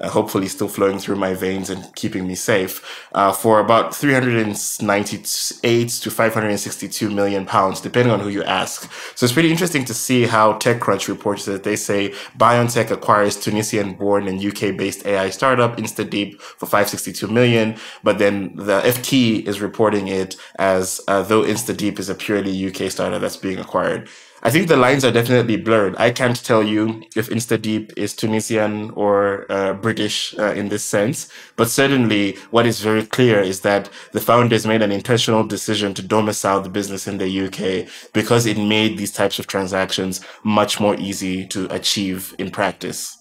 uh, hopefully still flowing through my veins and keeping me safe, uh, for about 398 to 562 million pounds, depending on who you ask. So it's pretty interesting to see how TechCrunch reports that they say BioNTech acquires Tunisian-born and UK-based AI startup InstaDeep for 562 million, but then the FT is reporting it as uh, though InstaDeep is a purely UK startup that's being acquired. I think the lines are definitely blurred. I can't tell you if InstaDeep is Tunisian or uh, British uh, in this sense, but certainly what is very clear is that the founders made an intentional decision to domicile the business in the UK because it made these types of transactions much more easy to achieve in practice.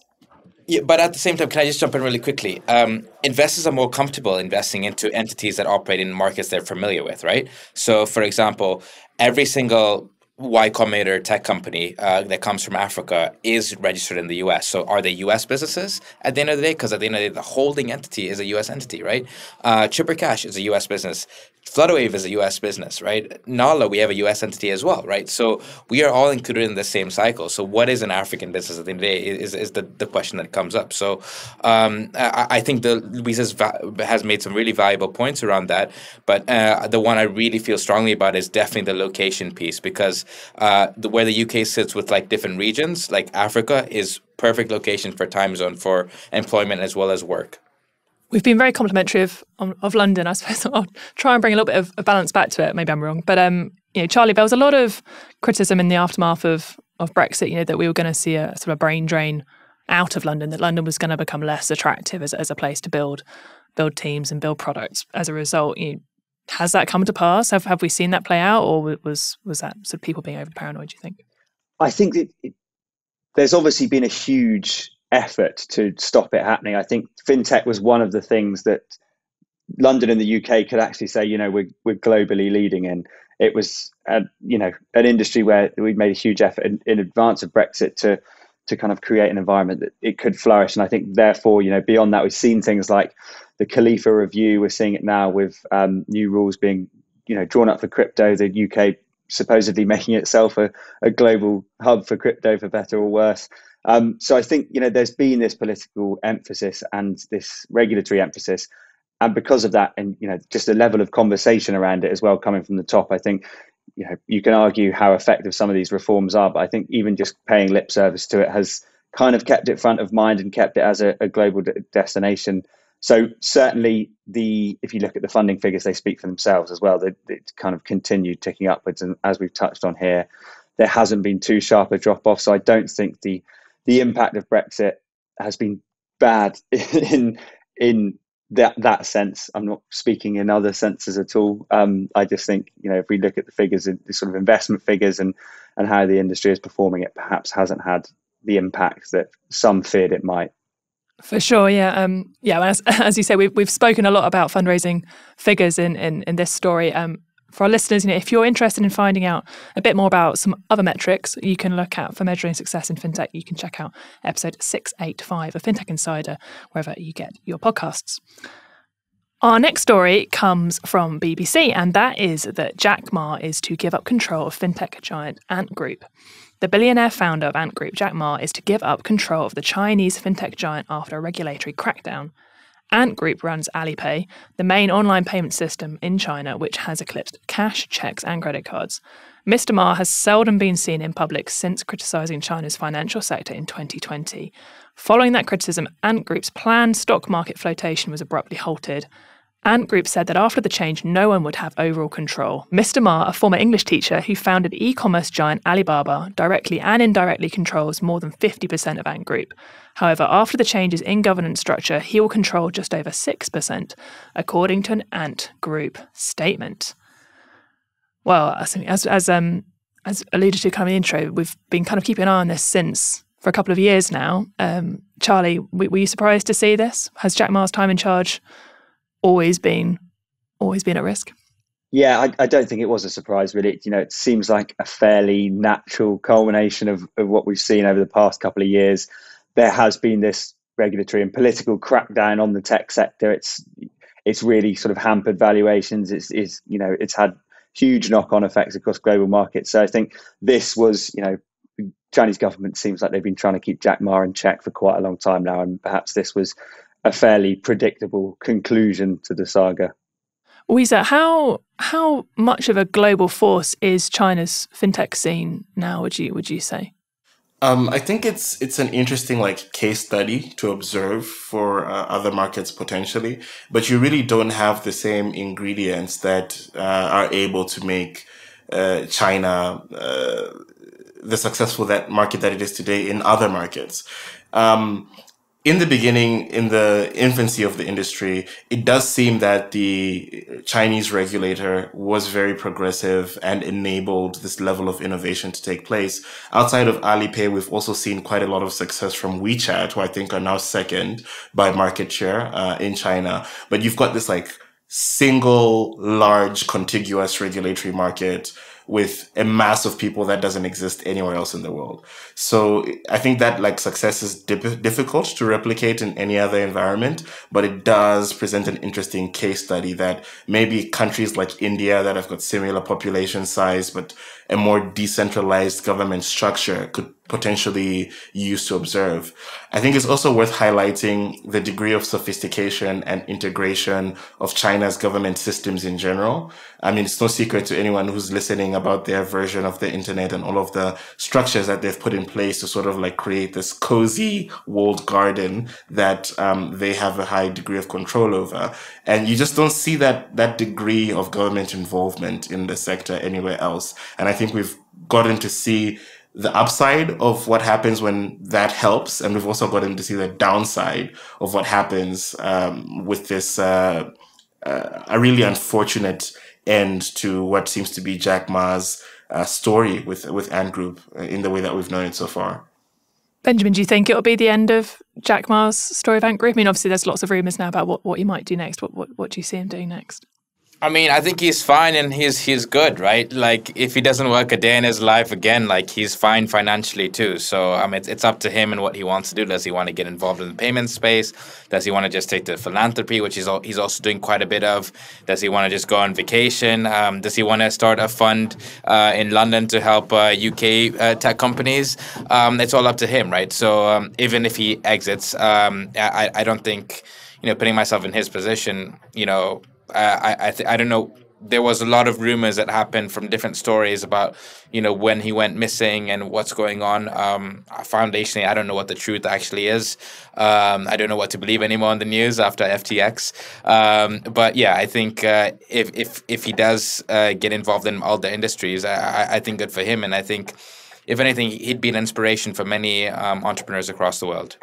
Yeah, but at the same time, can I just jump in really quickly? Um, investors are more comfortable investing into entities that operate in markets they're familiar with, right? So, for example, every single Y Combinator tech company uh, that comes from Africa is registered in the US. So are they US businesses at the end of the day? Because at the end of the day, the holding entity is a US entity, right? Uh, Chipper Cash is a US business. Flutterwave is a US business, right? Nala, we have a US entity as well, right? So we are all included in the same cycle. So what is an African business at the end of the day is, is the, the question that comes up. So um, I, I, think the Louise has made some really valuable points around that. But uh, the one I really feel strongly about is definitely the location piece because uh, the, where the UK sits with like different regions, like Africa is perfect location for time zone for employment as well as work. We've been very complimentary of, of London. I suppose I'll try and bring a little bit of a balance back to it. Maybe I'm wrong, but um, you know, Charlie, there was a lot of criticism in the aftermath of of Brexit. You know that we were going to see a sort of brain drain out of London. That London was going to become less attractive as, as a place to build build teams and build products. As a result, you know, has that come to pass? Have have we seen that play out, or was was that sort of people being over paranoid? Do you think? I think that it, there's obviously been a huge effort to stop it happening. I think fintech was one of the things that London and the UK could actually say, you know, we're we're globally leading in. It was, a, you know, an industry where we made a huge effort in, in advance of Brexit to to kind of create an environment that it could flourish. And I think, therefore, you know, beyond that, we've seen things like the Kalifa review. We're seeing it now with um, new rules being, you know, drawn up for crypto. The UK supposedly making itself a, a global hub for crypto, for better or worse. Um, so I think you know there's been this political emphasis and this regulatory emphasis, and because of that, and you know just a level of conversation around it as well coming from the top. I think you know you can argue how effective some of these reforms are, but I think even just paying lip service to it has kind of kept it front of mind and kept it as a, a global de- destination. So certainly the if you look at the funding figures, they speak for themselves as well. They, they kind of continued ticking upwards, and as we've touched on here, there hasn't been too sharp a drop off. So I don't think the the impact of Brexit has been bad in in that that sense. I'm not speaking in other senses at all. Um, I just think you know if we look at the figures, the sort of investment figures, and and how the industry is performing, it perhaps hasn't had the impact that some feared it might. For sure, yeah, um, yeah. As, as you say, we've we've spoken a lot about fundraising figures in in, in this story. Um, for our listeners, you know, if you're interested in finding out a bit more about some other metrics you can look at for measuring success in fintech, you can check out episode 685 of FinTech Insider, wherever you get your podcasts. Our next story comes from BBC, and that is that Jack Ma is to give up control of fintech giant Ant Group. The billionaire founder of Ant Group, Jack Ma, is to give up control of the Chinese fintech giant after a regulatory crackdown. Ant Group runs Alipay, the main online payment system in China, which has eclipsed cash, checks, and credit cards. Mr. Ma has seldom been seen in public since criticizing China's financial sector in 2020. Following that criticism, Ant Group's planned stock market flotation was abruptly halted. Ant Group said that after the change, no one would have overall control. Mr. Ma, a former English teacher who founded e commerce giant Alibaba, directly and indirectly controls more than 50% of Ant Group. However, after the changes in governance structure, he will control just over 6%, according to an Ant Group statement. Well, as, as, um, as alluded to kind of in the intro, we've been kind of keeping an eye on this since for a couple of years now. Um, Charlie, were you surprised to see this? Has Jack Ma's time in charge always been always been at risk? Yeah, I, I, don't think it was a surprise, really. You know, it seems like a fairly natural culmination of, of what we've seen over the past couple of years there has been this regulatory and political crackdown on the tech sector. It's it's really sort of hampered valuations. It's, it's you know it's had huge knock-on effects across global markets. So I think this was you know Chinese government seems like they've been trying to keep Jack Ma in check for quite a long time now, and perhaps this was a fairly predictable conclusion to the saga. Wiza, how how much of a global force is China's fintech scene now? Would you would you say? Um, I think it's it's an interesting like case study to observe for uh, other markets potentially, but you really don't have the same ingredients that uh, are able to make uh, China uh, the successful that market that it is today in other markets. Um, in the beginning, in the infancy of the industry, it does seem that the Chinese regulator was very progressive and enabled this level of innovation to take place. Outside of Alipay, we've also seen quite a lot of success from WeChat, who I think are now second by market share uh, in China. But you've got this like single large contiguous regulatory market with a mass of people that doesn't exist anywhere else in the world. So I think that like success is dip- difficult to replicate in any other environment, but it does present an interesting case study that maybe countries like India that have got similar population size, but a more decentralized government structure could potentially use to observe. I think it's also worth highlighting the degree of sophistication and integration of China's government systems in general. I mean, it's no secret to anyone who's listening about their version of the internet and all of the structures that they've put in place to sort of like create this cozy walled garden that um, they have a high degree of control over. And you just don't see that that degree of government involvement in the sector anywhere else. And I think we've gotten to see the upside of what happens when that helps, and we've also gotten to see the downside of what happens um, with this uh, uh, a really unfortunate end to what seems to be Jack Ma's uh, story with with Ant Group in the way that we've known it so far. Benjamin, do you think it'll be the end of Jack Ma's story of Ant Group? I mean, obviously, there's lots of rumours now about what, what he might do next. What, what what do you see him doing next? I mean, I think he's fine and he's he's good, right? Like if he doesn't work a day in his life again, like he's fine financially too. So I mean, it's, it's up to him and what he wants to do. Does he want to get involved in the payment space? Does he want to just take to philanthropy, which he's he's also doing quite a bit of? Does he want to just go on vacation? Um, does he want to start a fund uh, in London to help uh, UK uh, tech companies? Um, it's all up to him, right? So um, even if he exits, um, I I don't think you know putting myself in his position, you know I I, th- I don't know. There was a lot of rumors that happened from different stories about you know when he went missing and what's going on. Um, foundationally, I don't know what the truth actually is. Um, I don't know what to believe anymore in the news after FTX. Um, but yeah, I think uh, if if if he does uh, get involved in all the industries, I, I think good for him, and I think if anything, he'd be an inspiration for many um, entrepreneurs across the world.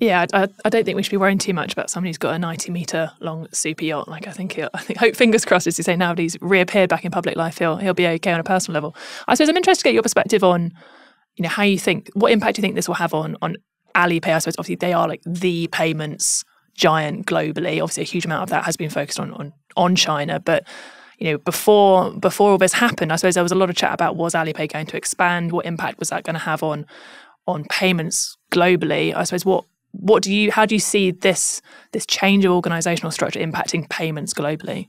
Yeah, I, I don't think we should be worrying too much about somebody who's got a 90 metre long super yacht. Like, I think, I think, hope, fingers crossed, as you say, now that he's reappeared back in public life, he'll, he'll be okay on a personal level. I suppose I'm interested to get your perspective on, you know, how you think, what impact do you think this will have on, on Alipay? I suppose, obviously, they are like the payments giant globally. Obviously, a huge amount of that has been focused on, on, on China, but you know, before before all this happened, I suppose there was a lot of chat about was Alipay going to expand? What impact was that going to have on on payments globally? I suppose what what do you how do you see this this change of organizational structure impacting payments globally?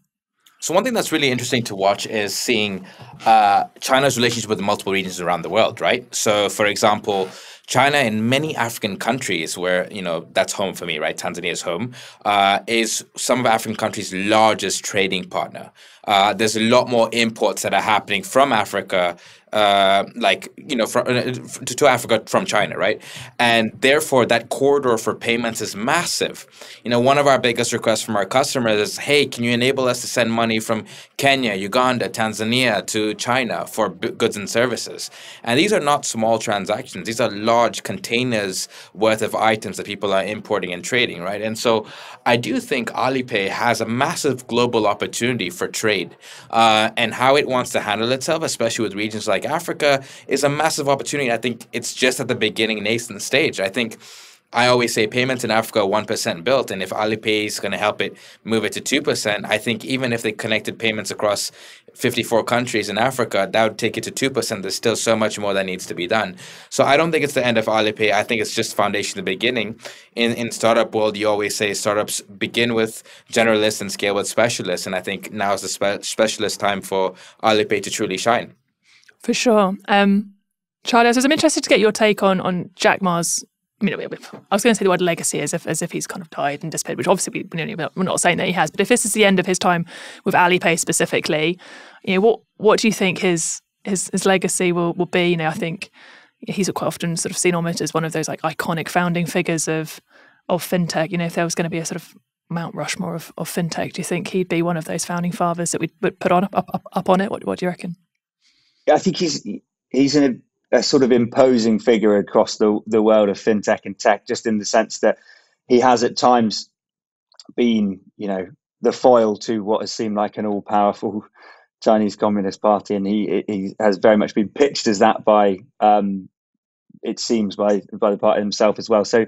So one thing that's really interesting to watch is seeing uh, China's relationship with multiple regions around the world, right? So, for example, China in many African countries, where you know that's home for me, right? Tanzania's home, uh, is some of African countries' largest trading partner. Uh, there's a lot more imports that are happening from Africa uh, like you know from, uh, to, to Africa from China, right? And therefore, that corridor for payments is massive. You know, one of our biggest requests from our customers is, "Hey, can you enable us to send money from Kenya, Uganda, Tanzania to China for goods and services?" And these are not small transactions; these are large containers worth of items that people are importing and trading, right? And so, I do think Alipay has a massive global opportunity for trade, uh, and how it wants to handle itself, especially with regions like Africa, is a massive opportunity. I think it's just at the beginning, nascent stage. I think I always say payments in Africa are 1% built. And if Alipay is going to help it move it to 2%, I think even if they connected payments across 54 countries in Africa, that would take it to 2%. There's still so much more that needs to be done. So I don't think it's the end of Alipay. I think it's just foundation, the beginning. In, in startup world, you always say startups begin with generalists and scale with specialists. And I think now is the spe- specialist time for Alipay to truly shine. For sure. Um, Charlie, was I'm interested to get your take on on Jack Ma's. I mean, I was going to say the word legacy as if as if he's kind of died and disappeared, which obviously we, we're not saying that he has. But if this is the end of his time with Alipay specifically, you know, what what do you think his his his legacy will will be? You know, I think he's quite often sort of seen almost as one of those like iconic founding figures of of fintech. You know, if there was going to be a sort of Mount Rushmore of, of fintech, do you think he'd be one of those founding fathers that we'd, would put on up, up, up on it? What, what do you reckon? I think he's he's a sort of imposing figure across the the world of fintech and tech, just in the sense that he has at times been, you know, the foil to what has seemed like an all powerful Chinese Communist Party, and he he has very much been pitched as that by, um, it seems by by the party himself as well. So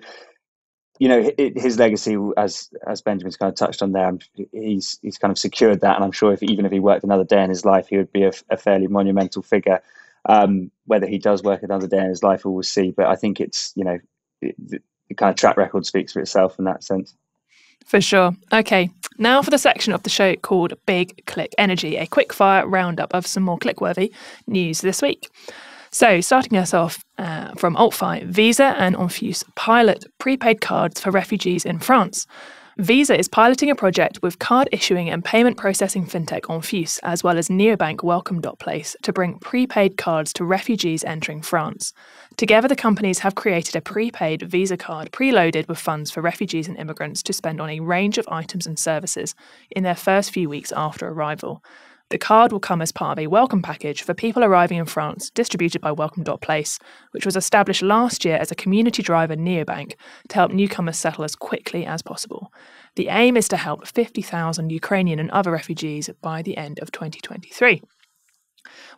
you know, his legacy, as as Benjamin's kind of touched on there, he's he's kind of secured that, and I'm sure if even if he worked another day in his life, he would be a, a fairly monumental figure. Um, whether he does work another day in his life, we'll see. But I think it's you know, it, the kind of track record speaks for itself in that sense. For sure. Okay, now for the section of the show called Big Click Energy, a quick fire roundup of some more click-worthy news this week. So, starting us off uh, from AltFi, Visa and Enfuce pilot prepaid cards for refugees in France. Visa is piloting a project with card issuing and payment processing fintech Enfuce, as well as neobank Welcome.place, to bring prepaid cards to refugees entering France. Together, the companies have created a prepaid Visa card preloaded with funds for refugees and immigrants to spend on a range of items and services in their first few weeks after arrival. The card will come as part of a welcome package for people arriving in France, distributed by Welcome.place, which was established last year as a community driven neobank to help newcomers settle as quickly as possible. The aim is to help 50,000 Ukrainian and other refugees by the end of 2023.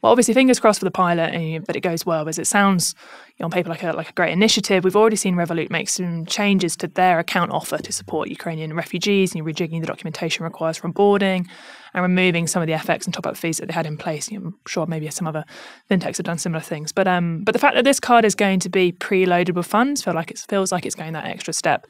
Well, obviously, fingers crossed for the pilot, but it goes well as it sounds you know, on paper like a like a great initiative. We've already seen Revolut make some changes to their account offer to support Ukrainian refugees, and rejigging the documentation requires for onboarding, and removing some of the FX and top up fees that they had in place. I'm sure maybe some other fintechs have done similar things, but um, but the fact that this card is going to be preloaded with funds feel like it feels like it's going that extra step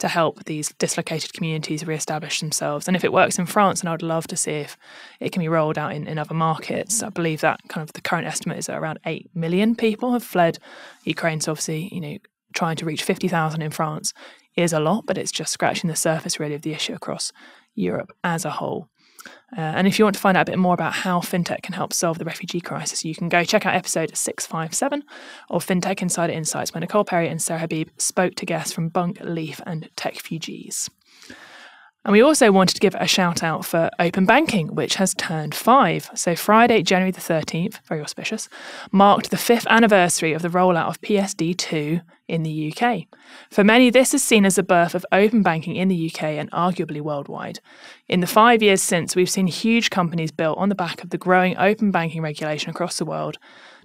to help these dislocated communities re-establish themselves. And if it works in France, and I'd love to see if it can be rolled out in, in other markets. I believe that kind of the current estimate is that around eight million people have fled Ukraine. So obviously, you know, trying to reach fifty thousand in France is a lot, but it's just scratching the surface really of the issue across Europe as a whole. Uh, and if you want to find out a bit more about how fintech can help solve the refugee crisis, you can go check out episode 657 of FinTech Insider Insights, where Nicole Perry and Sarah Habib spoke to guests from Bunk, Leaf, and Techfugees. And we also wanted to give a shout out for open banking, which has turned five. So, Friday, January the 13th, very auspicious, marked the fifth anniversary of the rollout of PSD2 in the UK. For many, this is seen as the birth of open banking in the UK and arguably worldwide. In the five years since, we've seen huge companies built on the back of the growing open banking regulation across the world.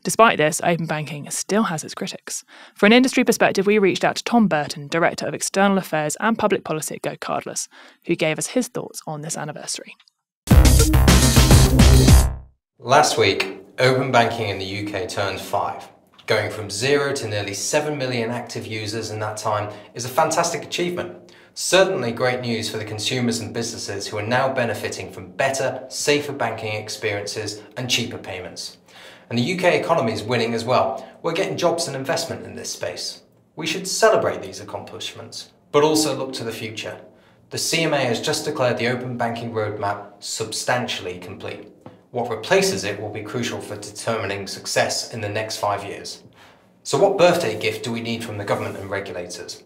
Despite this, open banking still has its critics. For an industry perspective, we reached out to Tom Burton, Director of External Affairs and Public Policy at GoCardless, who gave us his thoughts on this anniversary. Last week, open banking in the UK turned five. Going from zero to nearly 7 million active users in that time is a fantastic achievement. Certainly great news for the consumers and businesses who are now benefiting from better, safer banking experiences and cheaper payments. And the UK economy is winning as well. We're getting jobs and investment in this space. We should celebrate these accomplishments, but also look to the future. The CMA has just declared the open banking roadmap substantially complete. What replaces it will be crucial for determining success in the next five years. So what birthday gift do we need from the government and regulators?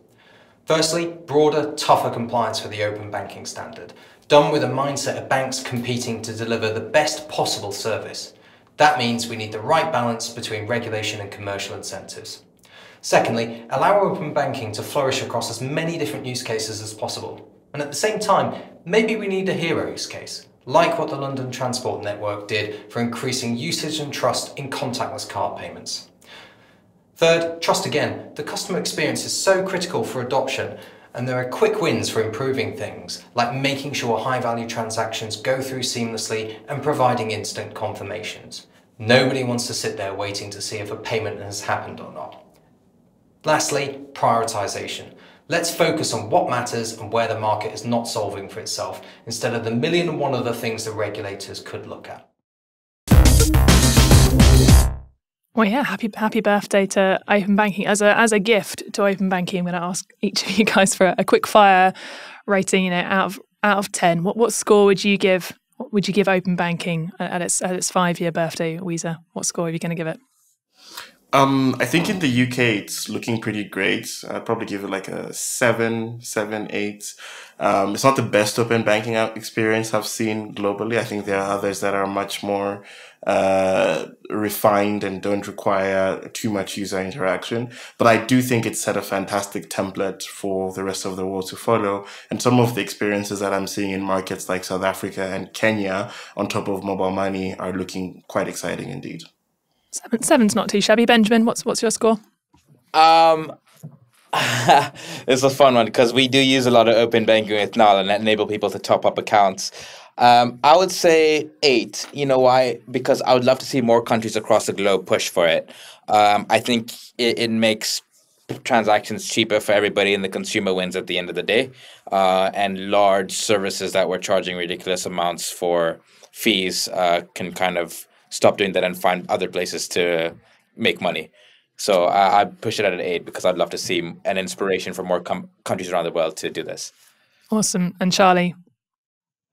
Firstly, broader, tougher compliance for the open banking standard, done with a mindset of banks competing to deliver the best possible service. That means we need the right balance between regulation and commercial incentives. Secondly, allow open banking to flourish across as many different use cases as possible. And at the same time, maybe we need a hero use case, like what the London Transport Network did for increasing usage and trust in contactless card payments. Third, trust again. The customer experience is so critical for adoption and there are quick wins for improving things, like making sure high value transactions go through seamlessly and providing instant confirmations. Nobody wants to sit there waiting to see if a payment has happened or not. Lastly, prioritization. Let's focus on what matters and where the market is not solving for itself instead of the million and one other things the regulators could look at. Well, yeah, happy happy birthday to open banking. As a as a gift to open banking, I'm going to ask each of you guys for a, a quick fire rating. You know, out of out of ten, what what score would you give would you give open banking at its at its five year birthday, Wiza? What score are you going to give it? Um, I think in the UK it's looking pretty great. I'd probably give it like a seven, seven, eight. Um, it's not the best open banking experience I've seen globally. I think there are others that are much more uh, refined and don't require too much user interaction. But I do think it set a fantastic template for the rest of the world to follow. And some of the experiences that I'm seeing in markets like South Africa and Kenya on top of mobile money are looking quite exciting indeed. Seven, seven's not too shabby. Benjamin, what's what's your score? Um, it's a fun one because we do use a lot of open banking with Nala and enable people to top up accounts. Um, I would say eight. You know why? Because I would love to see more countries across the globe push for it. Um, I think it, it makes transactions cheaper for everybody and the consumer wins at the end of the day. Uh, and large services that were charging ridiculous amounts for fees uh, can kind of stop doing that and find other places to make money. So I, I push it at an eight because I'd love to see an inspiration for more com- countries around the world to do this. Awesome. And Charlie?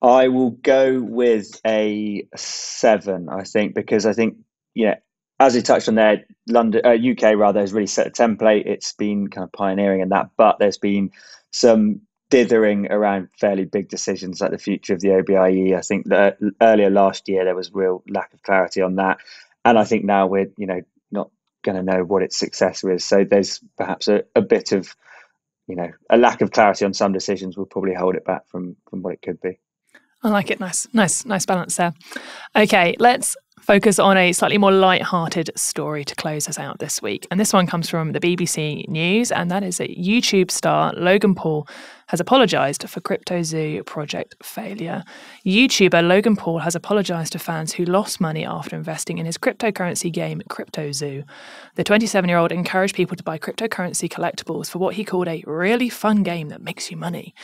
I will go with a seven, I think, because I think, yeah, as you touched on there, London, uh, UK rather has really set a template. It's been kind of pioneering in that, but there's been some dithering around fairly big decisions like the future of the OBIE. I think that uh, earlier last year there was real lack of clarity on that, and I think now we're you know not going to know what its successor is. So there's perhaps a, a bit of you know a lack of clarity on some decisions will probably hold it back from from what it could be. I like it. Nice, nice, nice balance there. Okay, let's focus on a slightly more light-hearted story to close us out this week. And this one comes from the BBC News, and that is that YouTube star Logan Paul has apologized for CryptoZoo project failure. YouTuber Logan Paul has apologized to fans who lost money after investing in his cryptocurrency game CryptoZoo. The 27 year old encouraged people to buy cryptocurrency collectibles for what he called a really fun game that makes you money.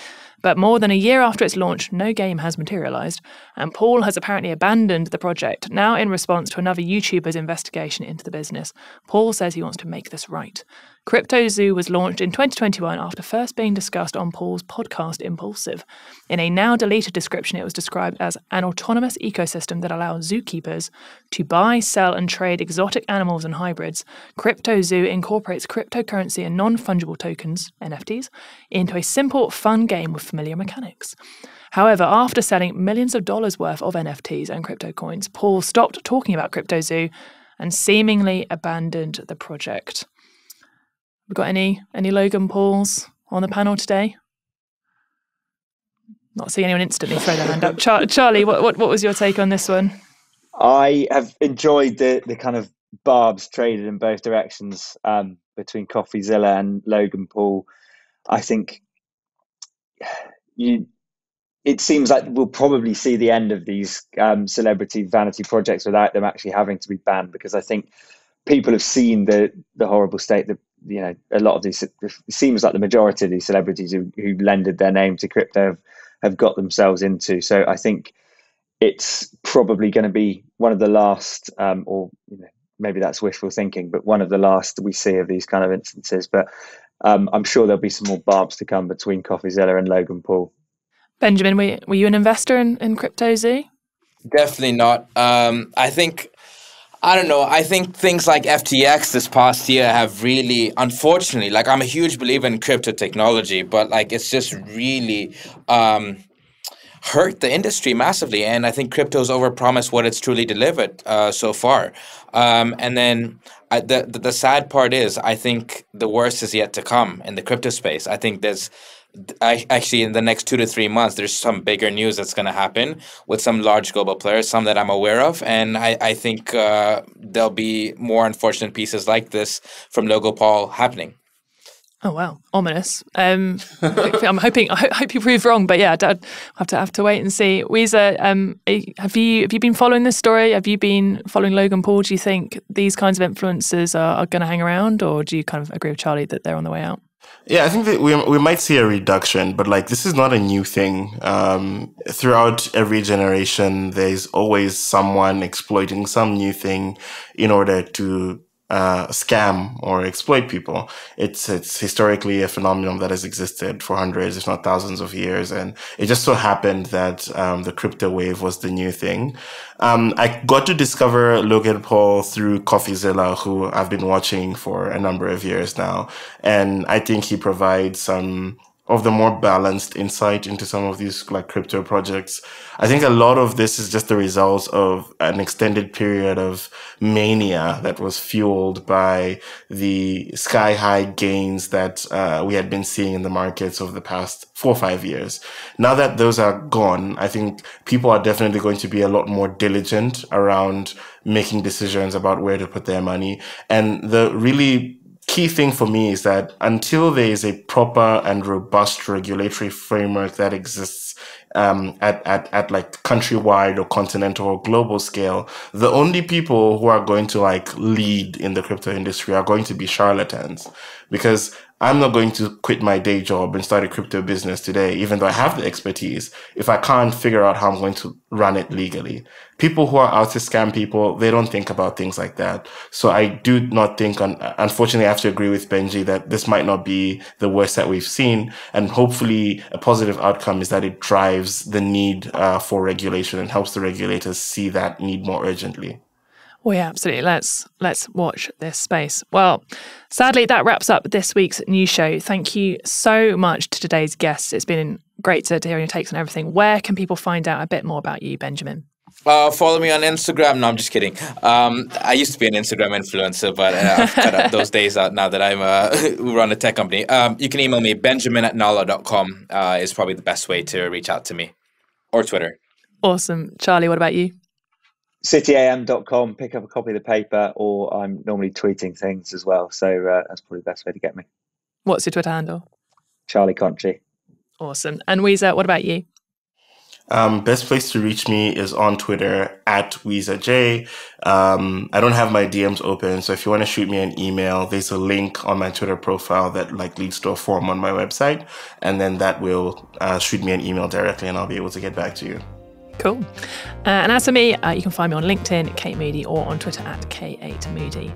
But more than a year after its launch, no game has materialized, and Paul has apparently abandoned the project, now in response to another YouTuber's investigation into the business. Paul says he wants to make this right. CryptoZoo was launched in 2021 after first being discussed on Paul's podcast Impulsive. In a now deleted description, it was described as an autonomous ecosystem that allows zookeepers to buy, sell, and trade exotic animals and hybrids. CryptoZoo incorporates cryptocurrency and non fungible tokens, NFTs, into a simple, fun game with familiar mechanics. However, after selling millions of dollars worth of NFTs and crypto coins, Paul stopped talking about CryptoZoo and seemingly abandoned the project. We got any any Logan Pauls on the panel today? Not seeing anyone instantly throw their hand up. Char- Charlie, what, what what was your take on this one? I have enjoyed the the kind of barbs traded in both directions um, between CoffeeZilla and Logan Paul. I think you. It seems like we'll probably see the end of these um, celebrity vanity projects without them actually having to be banned because I think people have seen the the horrible state that you know a lot of these it seems like the majority of these celebrities who, who lended their name to crypto have, have got themselves into. So i think it's probably going to be one of the last um, or you know maybe that's wishful thinking but one of the last we see of these kind of instances. But um, i'm sure there'll be some more barbs to come between coffeezilla and logan paul. Benjamin were, were you an investor in, in crypto CryptoZoo definitely not. Um, i think I don't know. I think things like FTX this past year have really, unfortunately, like I'm a huge believer in crypto technology, but like it's just really um, hurt the industry massively. And I think crypto's overpromised what it's truly delivered uh, so far. Um, and then I, the, the the sad part is, I think the worst is yet to come in the crypto space. I think there's Actually in the next two to three months there's some bigger news that's going to happen with some large global players some that i'm aware of and i, I think uh, there'll be more unfortunate pieces like this from Logan Paul happening Oh wow, ominous. Um, I'm hoping I hope you prove wrong, but yeah, I'd have to have to wait and see. Wiza, um, have you have you been following this story? Have you been following Logan Paul? Do you think these kinds of influences are, are going to hang around, or do you kind of agree with Charlie that they're on the way out? Yeah, I think that we we might see a reduction, but like this is not a new thing. Um, throughout every generation, there's always someone exploiting some new thing in order to uh, scam or exploit people. It's it's historically a phenomenon that has existed for hundreds, if not thousands, of years, and it just so happened that um, the crypto wave was the new thing. Um, I got to discover Logan Paul through CoffeeZilla, who I've been watching for a number of years now, and I think he provides some of the more balanced insight into some of these like crypto projects. I think a lot of this is just the result of an extended period of mania that was fueled by the sky high gains that uh, we had been seeing in the markets over the past four or five years. Now that those are gone, I think people are definitely going to be a lot more diligent around making decisions about where to put their money. And the really key thing for me is that until there is a proper and robust regulatory framework that exists um, at, at, at like countrywide or continental or global scale, the only people who are going to like lead in the crypto industry are going to be charlatans. Because I'm not going to quit my day job and start a crypto business today, even though I have the expertise, if I can't figure out how I'm going to run it legally. People who are out to scam people, they don't think about things like that. So I do not think, unfortunately, I have to agree with Benji that this might not be the worst that we've seen. And hopefully a positive outcome is that it drives the need uh, for regulation and helps the regulators see that need more urgently. Well, yeah, absolutely. Let's let's watch this space. Well, sadly, that wraps up this week's news show. Thank you so much to today's guests. It's been great to hear your takes on everything. Where can people find out a bit more about you, Benjamin? Uh, follow me on Instagram. No, I'm just kidding. Um, I used to be an Instagram influencer, but uh, I've cut those days out now that I'm uh, run a tech company. Um, you can email me, benjamin at nala.com uh, is probably the best way to reach out to me, or Twitter. Awesome. Charlie, what about you? cityam.com, pick up a copy of the paper, or I'm normally tweeting things as well. So uh, that's probably the best way to get me. What's your Twitter handle? Charlie Conchie. Awesome. And Wiza, what about you? Um, best place to reach me is on Twitter at WizaJ. Um, I don't have my DMs open, so if you want to shoot me an email, there's a link on my Twitter profile that like leads to a form on my website, and then that will uh, shoot me an email directly, and I'll be able to get back to you. Cool. Uh, and as for me, uh, you can find me on LinkedIn, Kate Moody, or on Twitter at K8Moody.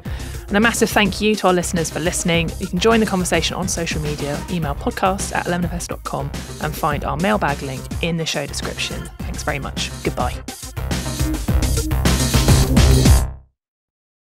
And a massive thank you to our listeners for listening. You can join the conversation on social media, email podcast at 11fs.com, and find our mailbag link in the show description. Thanks very much. Goodbye.